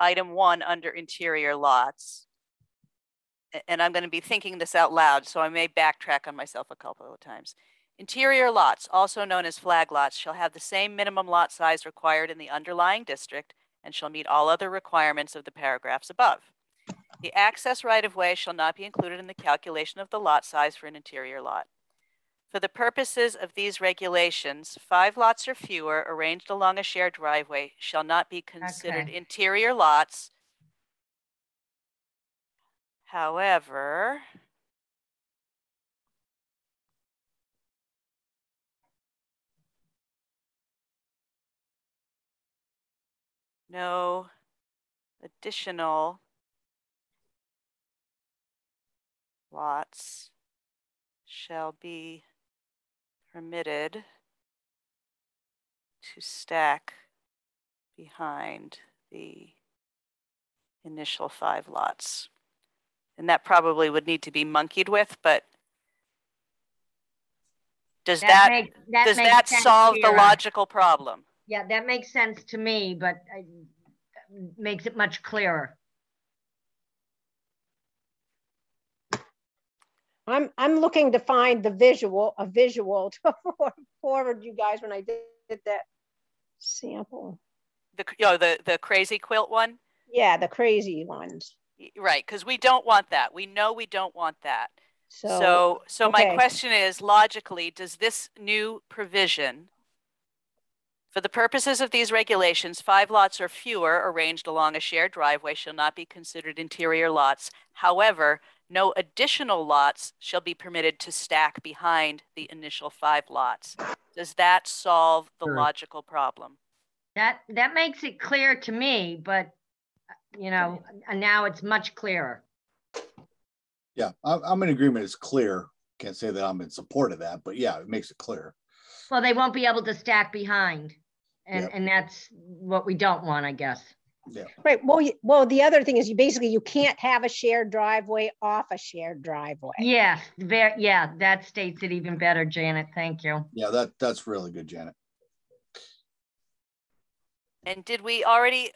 item one under interior lots, and I'm going to be thinking this out loud, so I may backtrack on myself a couple of times. Interior lots, also known as flag lots, shall have the same minimum lot size required in the underlying district and shall meet all other requirements of the paragraphs above. The access right-of-way shall not be included in the calculation of the lot size for an interior lot. For the purposes of these regulations, five lots or fewer arranged along a shared driveway shall not be considered Okay. interior lots. However, no additional lots shall be permitted to stack behind the initial five lots. And that probably would need to be monkeyed with, but does that, make- that does that solve the logical problem? Yeah, that makes sense to me, but uh, makes it much clearer. I'm, I'm looking to find the visual, a visual to forward you guys when I did that sample. The, you oh, know, the, the crazy quilt one? Yeah, the crazy ones. Right, because we don't want that. We know we don't want that. So, So, so my question is logically, does this new provision, for the purposes of these regulations, five lots or fewer arranged along a shared driveway shall not be considered interior lots. However, no additional lots shall be permitted to stack behind the initial five lots. Does that solve the Sure. logical problem? That, that makes it clear to me, but, uh, you know, now it's much clearer. Yeah, I'm, I'm in agreement. It's clear. Can't say that I'm in support of that, but yeah, it makes it clear. Well, they won't be able to stack behind. And, Yep. and that's what we don't want, I guess. Yeah. Right, well, you- well, the other thing is you basically, you can't have a shared driveway off a shared driveway. Yes, very, yeah, that states it even better, Janet. Thank you. Yeah, that, that's really good, Janet. And did we already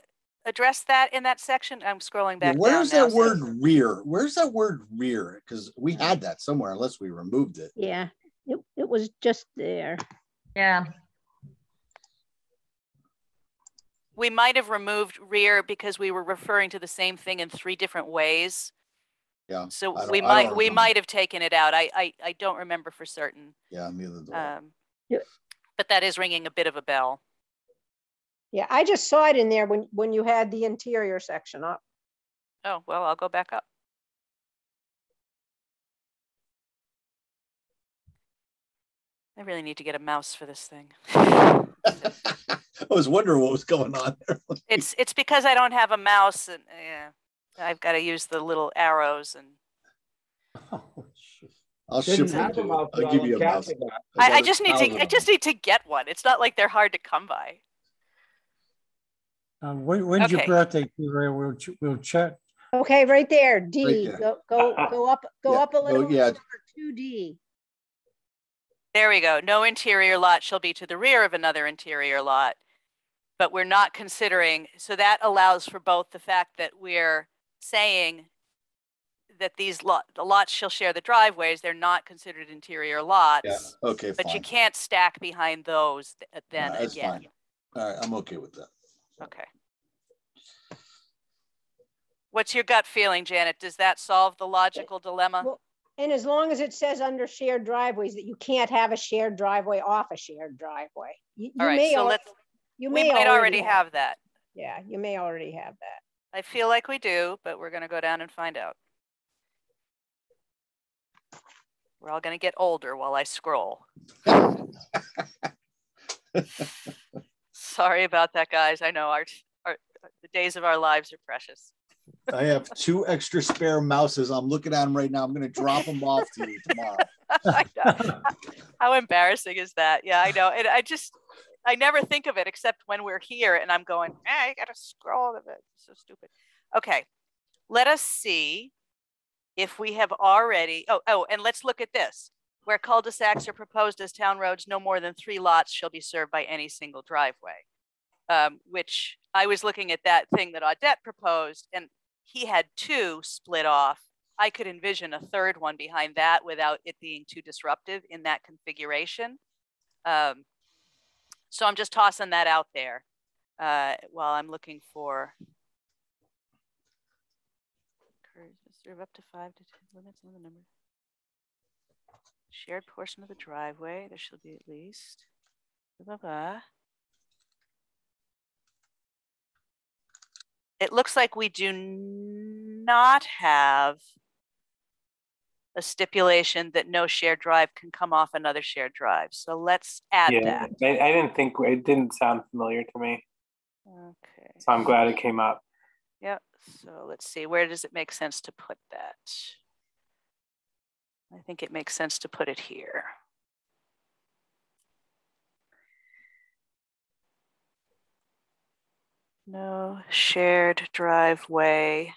address that in that section? I'm scrolling Yeah, back down Where's now, that so- word rear? Where's that word rear? Because we had that somewhere unless we removed it. Yeah, it, it was just there. Yeah, We might have removed rear because we were referring to the same thing in three different ways. Yeah. So I don't- we I don't might, we remember. might have taken it out. I, I, I don't remember for certain. Yeah, neither do I. Um, Yeah. but that is ringing a bit of a bell. Yeah, I just saw it in there when, when you had the interior section up. Oh, well, I'll go back up. I really need to get a mouse for this thing. I was wondering what was going on there. It's, it's because I don't have a mouse and, yeah, I've got to use the little arrows and Oh. I'll ship Didn't it have to you. I'll give you a I'll mouse. catch that. I, got I a just need thousand to, I just need to get one. It's not like they're hard to come by. Uh, when, when's your birthday, Ray? We'll, we'll check. Okay, right there, D, there. go, go, go up, go Yeah, up a go- little. yeah. Two D. There we go. No interior lot shall be to the rear of another interior lot. But we're not considering, so that allows for both the fact that we're saying that these lot, the lots shall share the driveways, they're not considered interior lots. Yeah, okay, But you can't stack behind those th- uh, then Alright, that's again. fine. All right, I'm okay with that. Okay. What's your gut feeling, Janet? Does that solve the logical dilemma? Well, And as long as it says under shared driveways that you can't have a shared driveway off a shared driveway. You you right, may, so let's, you we may might already have that. Yeah, you may already have that. I feel like we do, but we're gonna go down and find out. We're all gonna get older while I scroll. Sorry about that, guys. I know our, our, the days of our lives are precious. I have two extra spare mouses. I'm looking at them right now. I'm gonna drop them off to you tomorrow. I know. How embarrassing is that? Yeah, I know. And I just, I never think of it except when we're here and I'm going, eh, I gotta scroll to it. So stupid. Okay, let us see if we have already, oh, oh, and let's look at this. Where cul-de-sacs are proposed as town roads, no more than three lots shall be served by any single driveway. Um, which I was looking at that thing that Audette proposed and he had two split off I could envision a third one behind that without it being too disruptive in that configuration. Um, so I'm just tossing that out there uh, while I'm looking for. Serve up to five to ten limits on the number. Shared portion of the driveway, there shall be at least. It looks like we do not have a stipulation that no shared drive can come off another shared drive. So let's add Yeah, that. I, I didn't think, it didn't sound familiar to me, Okay. so I'm glad it came up. Yep. So let's see, where does it make sense to put that? I think it makes sense to put it here. No shared driveway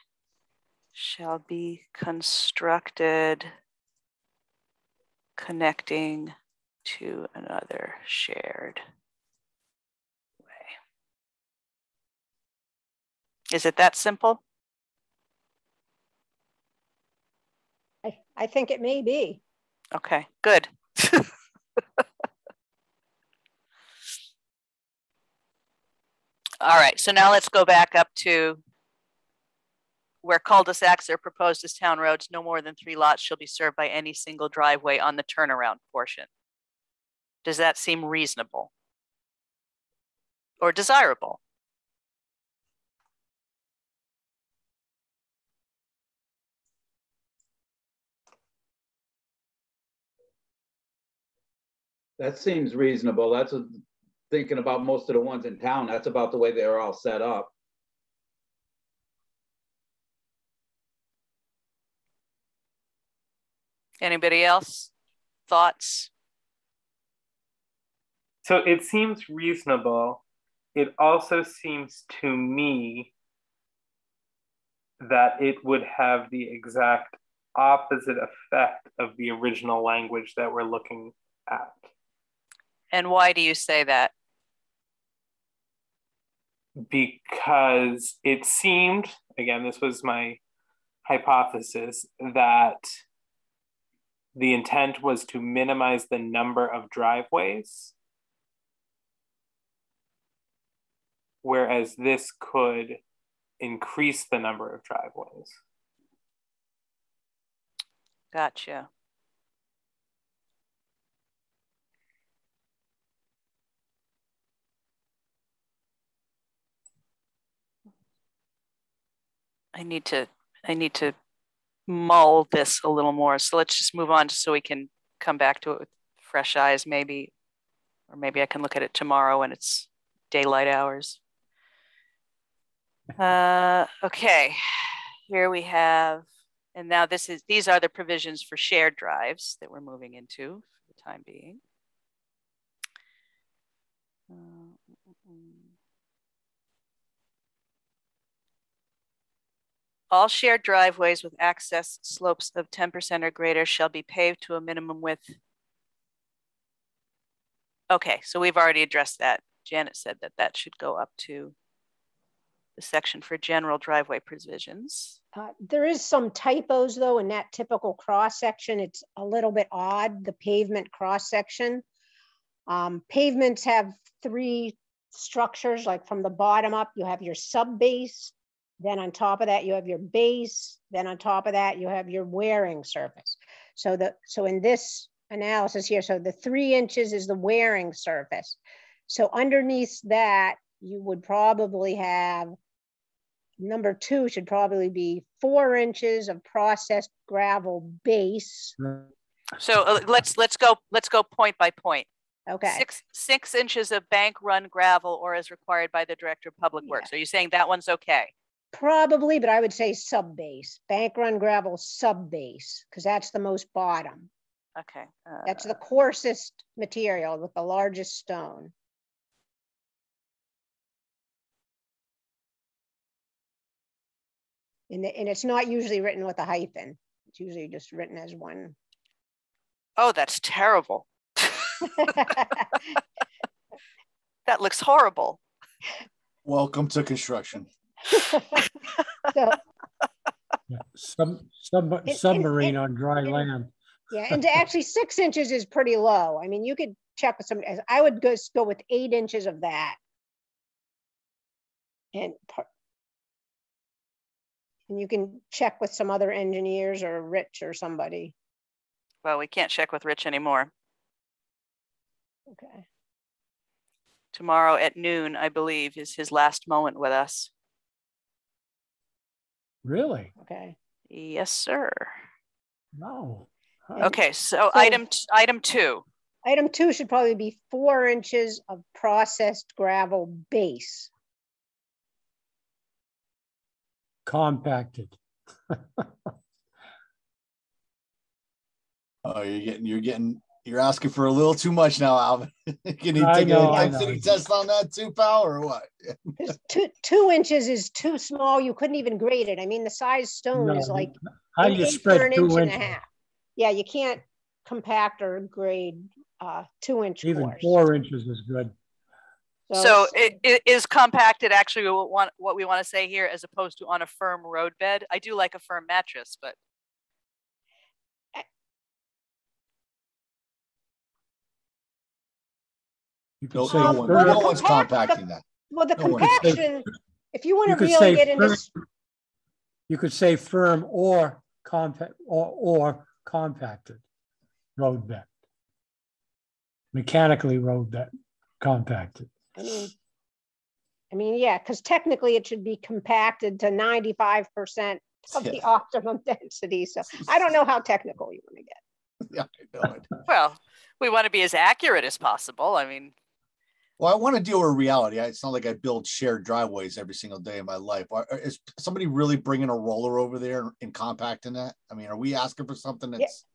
shall be constructed connecting to another shared way. Is it that simple? I, I think it may be. Okay, good. All right, so now let's go back up to where cul-de-sacs are proposed as town roads, no more than three lots shall be served by any single driveway on the turnaround portion. Does that seem reasonable? Or desirable? That seems reasonable. That's a, thinking about most of the ones in town. That's about the way they're all set up. Anybody else? Thoughts? So it seems reasonable. It also seems to me that it would have the exact opposite effect of the original language that we're looking at. And why do you say that? Because it seemed, again, this was my hypothesis, that the intent was to minimize the number of driveways. Whereas this could increase the number of driveways. Gotcha. I need to I need to mull this a little more. So let's just move on just so we can come back to it with fresh eyes, maybe, or maybe I can look at it tomorrow when it's daylight hours. Uh, okay, here we have, and now this is these are the provisions for shared drives that we're moving into for the time being. Uh, mm, mm, mm. All shared driveways with access slopes of 10% or greater shall be paved to a minimum width. Okay, so we've already addressed that. Janet said that that should go up to the section for general driveway provisions. Uh, there is some typos though in that typical cross section. It's a little bit odd, the pavement cross section. Um, pavements have three structures, like from the bottom up, you have your sub base, then on top of that, you have your base. Then on top of that, you have your wearing surface. So the so in this analysis here, so the three inches is the wearing surface. So underneath that, you would probably have number two should probably be four inches of processed gravel base. So uh, let's let's go let's go point by point. Okay. Six six inches of bank run gravel or as required by the director of public works. Are you saying that one's okay? Probably, but I would say sub base, bank run gravel sub base, because that's the most bottom. Okay. Uh, That's the coarsest material with the largest stone. And, the- and it's not usually written with a hyphen. It's usually just written as one. oh, that's terrible. That looks horrible. Welcome to construction. So, Yeah, Sub, sub, and- submarine on dry and- land. yeah, and actually six inches is pretty low. I mean, you could check with some, I would go, go with eight inches of that. And par- and you can check with some other engineers or Rich or somebody. Well, we can't check with Rich anymore. Okay. Tomorrow at noon, I believe, is his last moment with us. Really? Okay. Yes, sir. No. Huh. Okay, so So- item t- item two. Item two should probably be four inches of processed gravel base. Compacted. Oh, you're getting, you're getting, you're asking for a little too much now, Alvin. Can you take know, a I density test on that too, pal, or what? Two, two inches is too small. You couldn't even grade it. I mean, the size stone No, is like How do an you eighth spread an two inch and a inches? half. Yeah, you can't compact or grade uh, two inch Even course. four inches is good. So it's- it, it is compacted actually what, want, what we want to say here as opposed to on a firm road bed. I do like a firm mattress, but You could No, say no Um, one, well, the no one's compact- the- compacting that. Well, the no one- You could say- compaction, if you want to could really get into, firm- s- You could say firm or compact or, or compacted road bed. Mechanically road bed, compacted. I mean, I mean, yeah, because technically it should be compacted to ninety-five percent of the optimum density. So I don't know how technical you want to get. Yeah, I know well, we want to be as accurate as possible. I mean, Well, I want to deal with reality. It's not like I build shared driveways every single day of my life. Are- are- Is somebody really bringing a roller over there and compacting that? I mean, are we asking for something that's?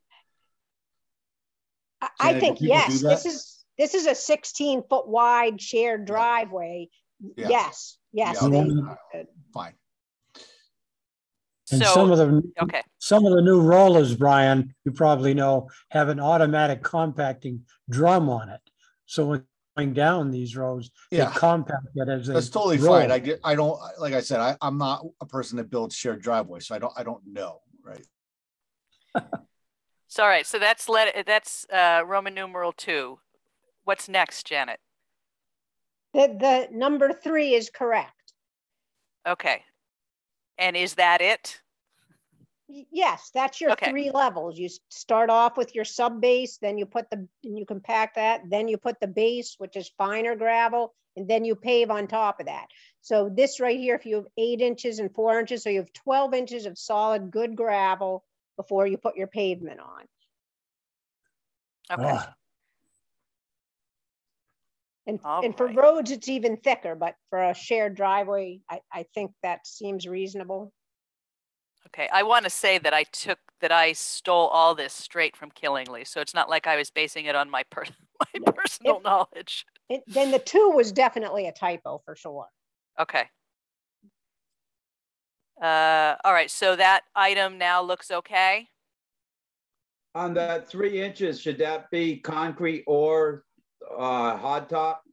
I, I Janet, think, yes, this is this is a sixteen foot wide shared driveway. Yeah. Yes, yes. Yeah, they- Fine. And some of the, okay, some of the new rollers, Brian, you probably know, have an automatic compacting drum on it. So when going down these roads, they Yeah. compact it as they. That's totally fine. I get, I don't, like I said, I, I'm not a person that builds shared driveways, so I don't, I don't know, right? so all right, so that's let, that's uh, Roman numeral two. What's next, Janet? The, the number three is correct. Okay. And is that it? Y- Yes, that's your Okay. three levels. You start off with your sub base, then you put the, and you compact that, then you put the base, which is finer gravel, and then you pave on top of that. So this right here, if you have eight inches and four inches, so you have twelve inches of solid, good gravel before you put your pavement on. Okay, Ah, And, All and for roads, it's even thicker, but for a shared driveway, I, I think that seems reasonable. Okay. I want to say that I took, that I stole all this straight from Killingly, so it's not like I was basing it on my per, my personal knowledge. And then the two was definitely a typo for sure. Okay. Uh, all right, so that item now looks okay? On that three inches, should that be concrete or uh, hard top?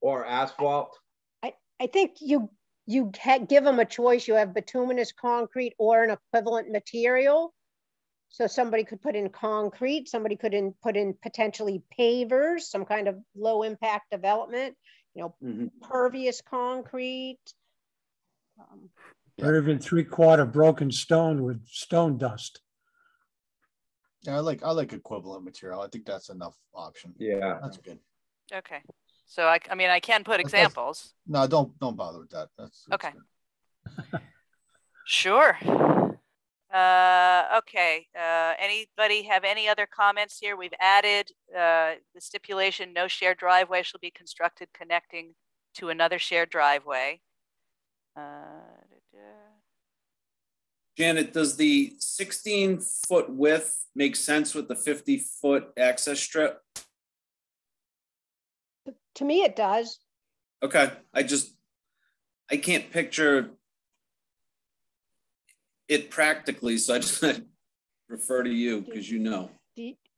Or asphalt? I, I think you, you ha- give them a choice. You have bituminous concrete or an equivalent material. So somebody could put in concrete, somebody could in, put in potentially pavers, some kind of low impact development, you know, Mhm. pervious concrete. Um, Or even three quarter broken stone with stone dust. Yeah, I like, I like equivalent material. I think that's enough option. Yeah. That's good. Okay. So I, I mean, I can put That's- that's- examples. No, don't, don't bother with that. That's. that's Okay. Sure. Uh, okay, uh, anybody have any other comments here? We've added, uh, the stipulation, no shared driveway shall be constructed connecting to another shared driveway. Uh. Janet, does the sixteen foot width make sense with the fifty foot access strip? To me, it does. Okay, I just, I can't picture it practically, so I just refer to you because you know.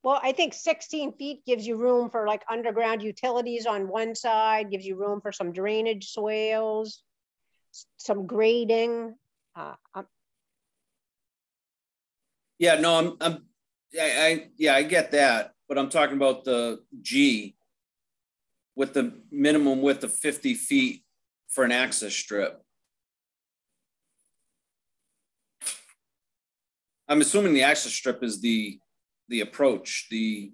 Well, I think sixteen feet gives you room for like underground utilities on one side, gives you room for some drainage swales, some grading. Uh, um, Yeah, no, I'm, I'm, I, I, yeah, I get that, but I'm talking about the G with the minimum width of fifty feet for an access strip. I'm assuming the access strip is the, the approach, the,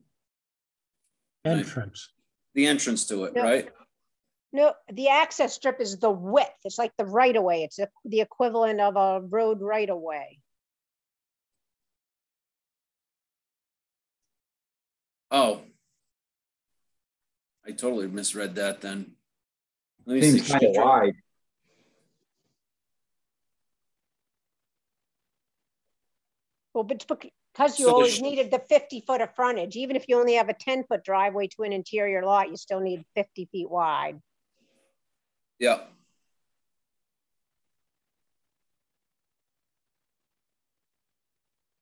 Entrance. the entrance to it, Yeah. right? No, the access strip is the width. It's like the right of way. It's a- the equivalent of a road right of way. Oh. I totally misread that then. Let me Seems see. kind of wide. Well, but because you So always sh- needed the fifty foot of frontage, even if you only have a ten foot driveway to an interior lot, you still need fifty feet wide. Yeah,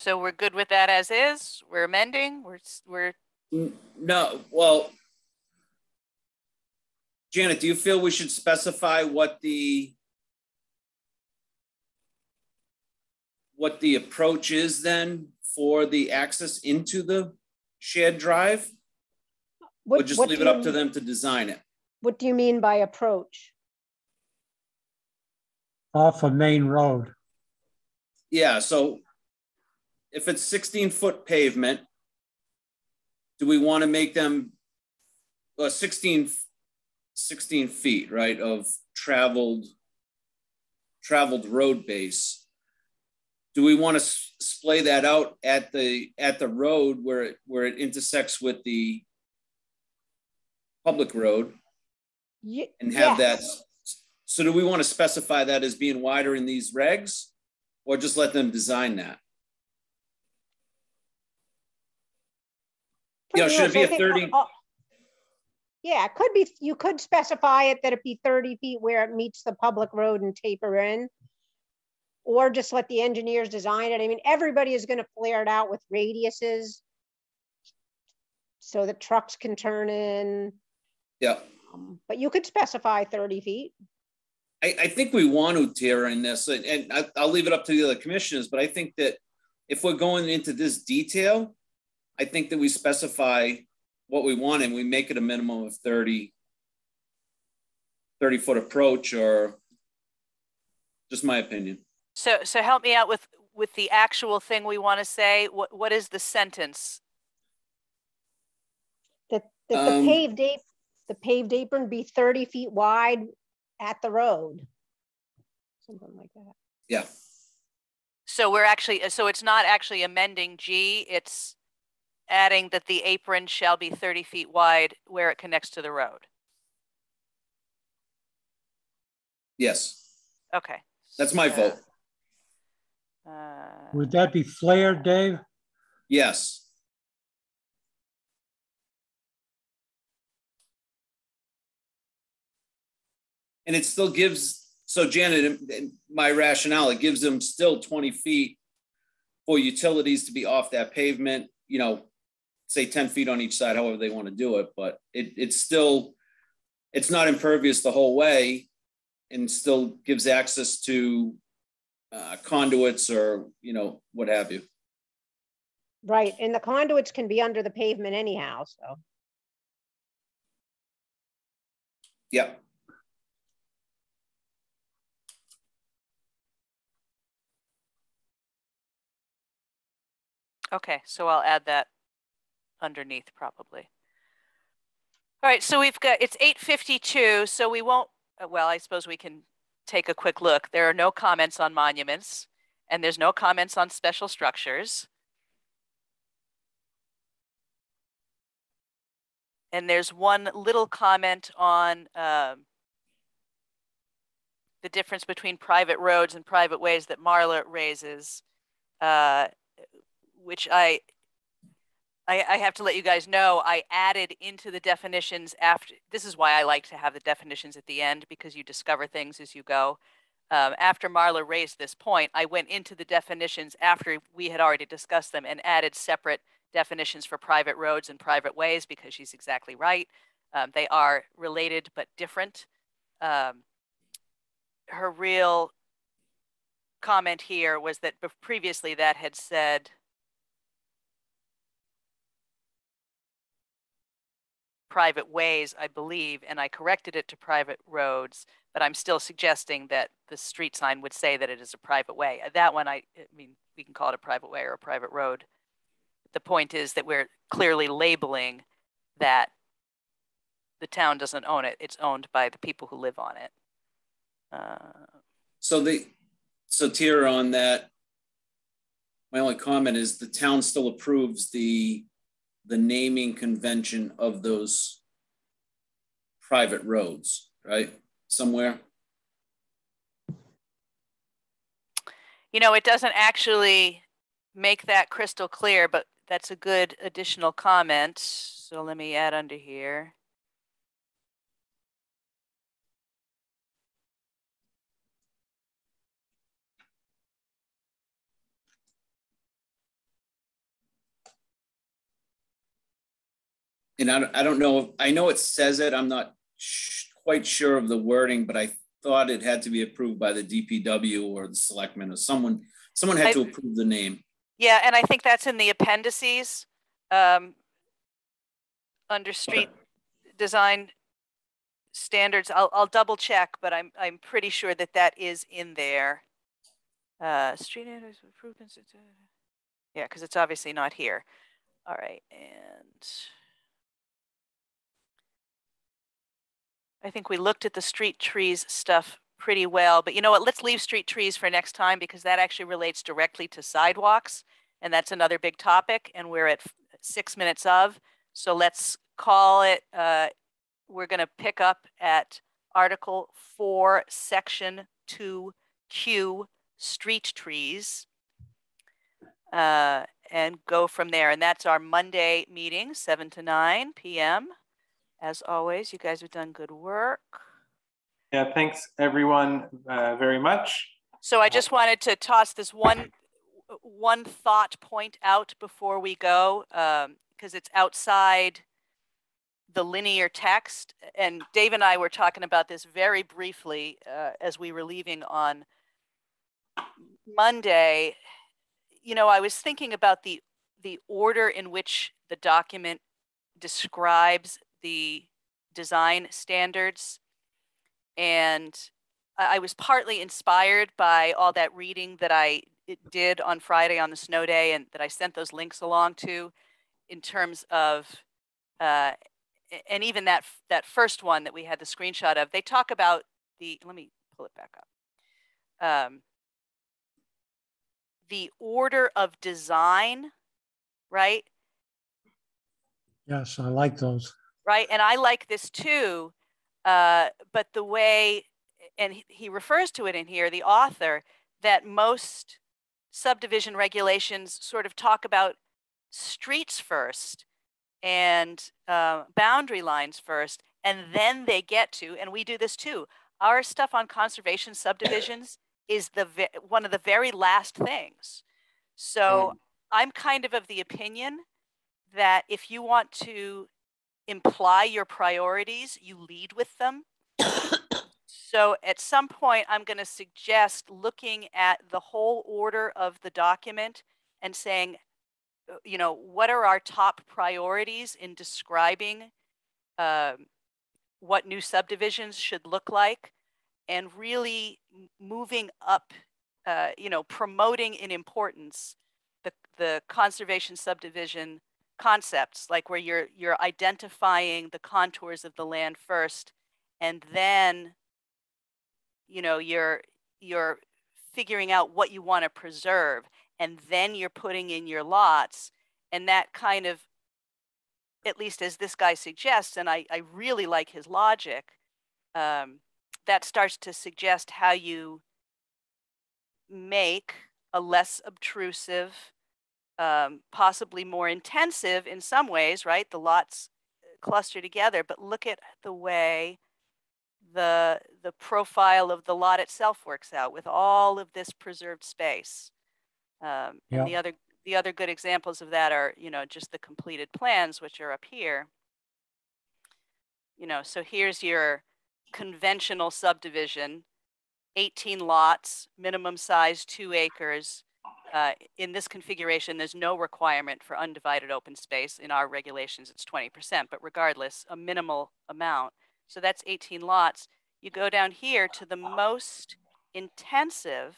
So we're good with that as is? We're amending? We're, we're, no, well. Janet, do you feel we should specify what the what the approach is then for the access into the shared drive? Or What- just leave it you up to them to design it? What do you mean by approach? Off a main road. Yeah, so if it's sixteen foot pavement, do we want to make them uh, 16, 16 feet, right, of traveled traveled road base? Do we want to splay that out at the at the road where it where it intersects with the public road Ye- and have that? So do we want to specify that as being wider in these regs, or just let them design that? you know, Pretty should it be I a think 30 all- Yeah, it could be, you could specify it that it be thirty feet where it meets the public road and taper in. Or just let the engineers design it. I mean, everybody is gonna flare it out with radiuses. So that trucks can turn in, Yeah. um, but you could specify thirty feet. I, I think we want to tear in this, and, and I, I'll leave it up to the other commissioners, but I think that if we're going into this detail, I think that we specify what we want and we make it a minimum of 30, 30 foot approach or just my opinion. So, so help me out with, with the actual thing we want to say. What, what is the sentence? That, that the Um, paved ap, the paved apron be thirty feet wide at the road. Something like that. Yeah. So we're actually, so it's not actually amending G, it's adding that the apron shall be thirty feet wide where it connects to the road. Yes. Okay. That's my so, vote. uh, Would that be flared, Dave? Yes. And it still gives, so Janet, in- in my rationale, it gives them still 20 feet for utilities to be off that pavement, you know, say 10 feet on each side, however they want to do it, but it, it's still, it's not impervious the whole way and still gives access to uh, conduits or, you know, what have you. Right, and the conduits can be under the pavement anyhow, so. Yeah. Okay, so I'll add that underneath probably. All right, so we've got, it's eight fifty-two, so we won't, uh, well, I suppose we can take a quick look. There are no comments on monuments and there's no comments on special structures. And there's one little comment on um, the difference between private roads and private ways that Marla raises, uh, which I, I, I have to let you guys know, I added into the definitions after, this is why I like to have the definitions at the end because you discover things as you go. Um, after Marla raised this point, I went into the definitions after we had already discussed them and added separate definitions for private roads and private ways because she's exactly right. Um, they are related but different. Um, her real comment here was that previously that had said private ways, I believe, and I corrected it to private roads, but I'm still suggesting that the street sign would say that it is a private way. Uh, That one, I, I mean, we can call it a private way or a private road. The point is that we're clearly labeling that the town doesn't own it. It's owned by the people who live on it. Uh, So the, so Tyra on that, my only comment is the town still approves the, the naming convention of those private roads, right? Somewhere? You know, it doesn't actually make that crystal clear, but that's a good additional comment. So let me add under here. And I, don't- I don't know, I know it says it, I'm not sh- quite sure of the wording, but I thought it had to be approved by the DPW or the selectmen or someone, someone had I- to approve the name. Yeah, and I think that's in the appendices. Um, under street design standards, I'll, I'll double check, but I'm, I'm pretty sure that that is in there. Uh, street improvements. Yeah, because it's obviously not here. All right, and I think we looked at the street trees stuff pretty well, but you know what? Let's leave street trees for next time because that actually relates directly to sidewalks. And that's another big topic and we're at six minutes of. So let's call it, uh, we're gonna pick up at Article four, Section two Q, street trees. Uh, and go from there. And that's our Monday meeting, seven to nine PM. As always, you guys have done good work. Yeah, thanks everyone uh, very much. So I just wanted to toss this one one thought point out before we go, because um, it's outside the linear text. And Dave and I were talking about this very briefly uh, as we were leaving on Monday. You know, I was thinking about the the order in which the document describes the design standards. And I was partly inspired by all that reading that I did on Friday on the snow day and that I sent those links along to in terms of, uh, and even that, that first one that we had the screenshot of, they talk about the, let me pull it back up. Um, the order of design, right? Yes, I like those. Right, and I like this too, uh, but the way, and he, he refers to it in here, the author, that most subdivision regulations sort of talk about streets first and uh, boundary lines first, and then they get to, and we do this too. Our stuff on conservation subdivisions is the one of the very last things. So mm. I'm kind of of the opinion that if you want to imply your priorities, you lead with them. so at some point, I'm going to suggest looking at the whole order of the document and saying, you know, what are our top priorities in describing uh, what new subdivisions should look like and really moving up, uh, you know, promoting in importance the, the conservation subdivision concepts, like where you're you're identifying the contours of the land first, and then you know you're you're figuring out what you want to preserve, and then you're putting in your lots, and that kind of at least as this guy suggests, and I, I really like his logic, um, that starts to suggest how you make a less obtrusive um, possibly more intensive in some ways, right? The lots uh, cluster together, but look at the way the the profile of the lot itself works out with all of this preserved space. Um, and the other the other good examples of that are, you know, just the completed plans, which are up here. You know, so here's your conventional subdivision, 18 lots, minimum size two acres, uh, in this configuration, there's no requirement for undivided open space. In our regulations, it's 20%, but regardless, a minimal amount. So that's 18 lots. You go down here to the most intensive,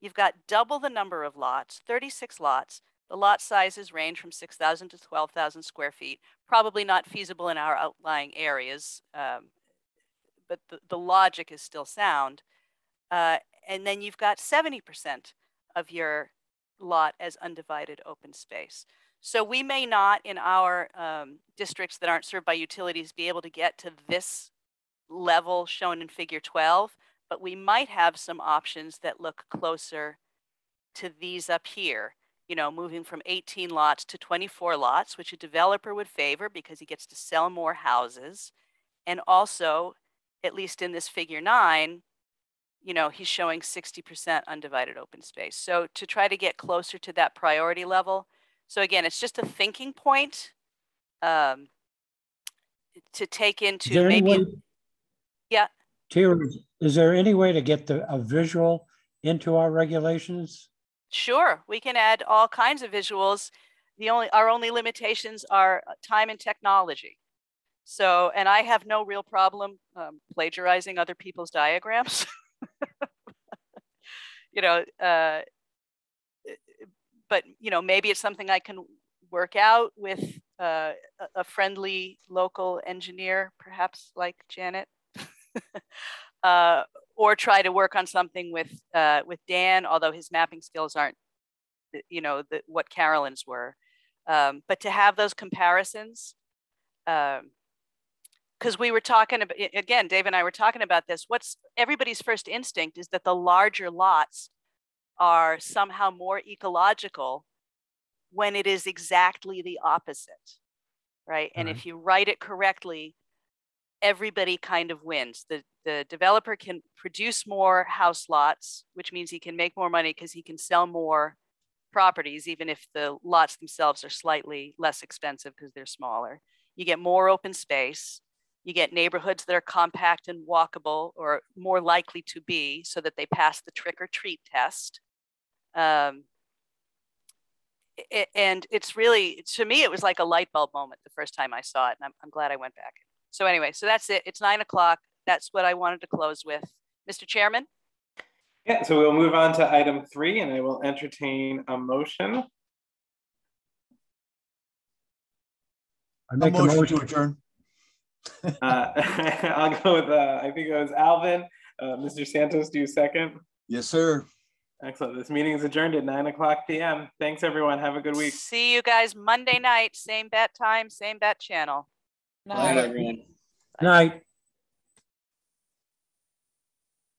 you've got double the number of lots, 36 lots. The lot sizes range from 6,000 to 12,000 square feet. Probably not feasible in our outlying areas, um, but the, the logic is still sound. Uh, and then you've got 70% of your lot as undivided open space. So we may not in our um, districts that aren't served by utilities be able to get to this level shown in figure 12, but we might have some options that look closer to these up here. You know, moving from 18 lots to 24 lots, which a developer would favor because he gets to sell more houses. And also, at least in this figure nine, you know, he's showing 60% undivided open space. So to try to get closer to that priority level. So again, it's just a thinking point um, to take into maybe. Way, yeah. Tyra, is there any way to get the a visual into our regulations? Sure, we can add all kinds of visuals. The only our only limitations are uh, time and technology. So, and I have no real problem um, plagiarizing other people's diagrams. you know, uh, but you know, maybe it's something I can work out with uh, a friendly local engineer, perhaps like Janet, uh, or try to work on something with uh, with Dan, although his mapping skills aren't, you know, the, what Carolyn's were. Um, but to have those comparisons, um, because we were talking about again dave and i were talking about this what's everybody's first instinct is that the larger lots are somehow more ecological when it is exactly the opposite right? And mm-hmm. if you write it correctly, everybody kind of wins. The the developer can produce more house lots, which means he can make more money because he can sell more properties, even if the lots themselves are slightly less expensive because they're smaller. You get more open space. You get neighborhoods that are compact and walkable or more likely to be so that they pass the trick or treat test. Um, a- and it's really, to me, it was like a light bulb moment the first time I saw it. And I'm, I'm glad I went back. So anyway, so that's it. It's nine o'clock. That's what I wanted to close with. Mr. Chairman? Yeah, so we'll move on to item three and I will entertain a motion. I make a motion to motion, adjourn. Uh, I'll go with, uh, I think it was Alvin. Uh, Mr. Santos, do you second? Yes, sir. Excellent. This meeting is adjourned at nine o'clock PM. Thanks, everyone. Have a good week. See you guys Monday night, same bat time, same bat channel. Night, everyone. night.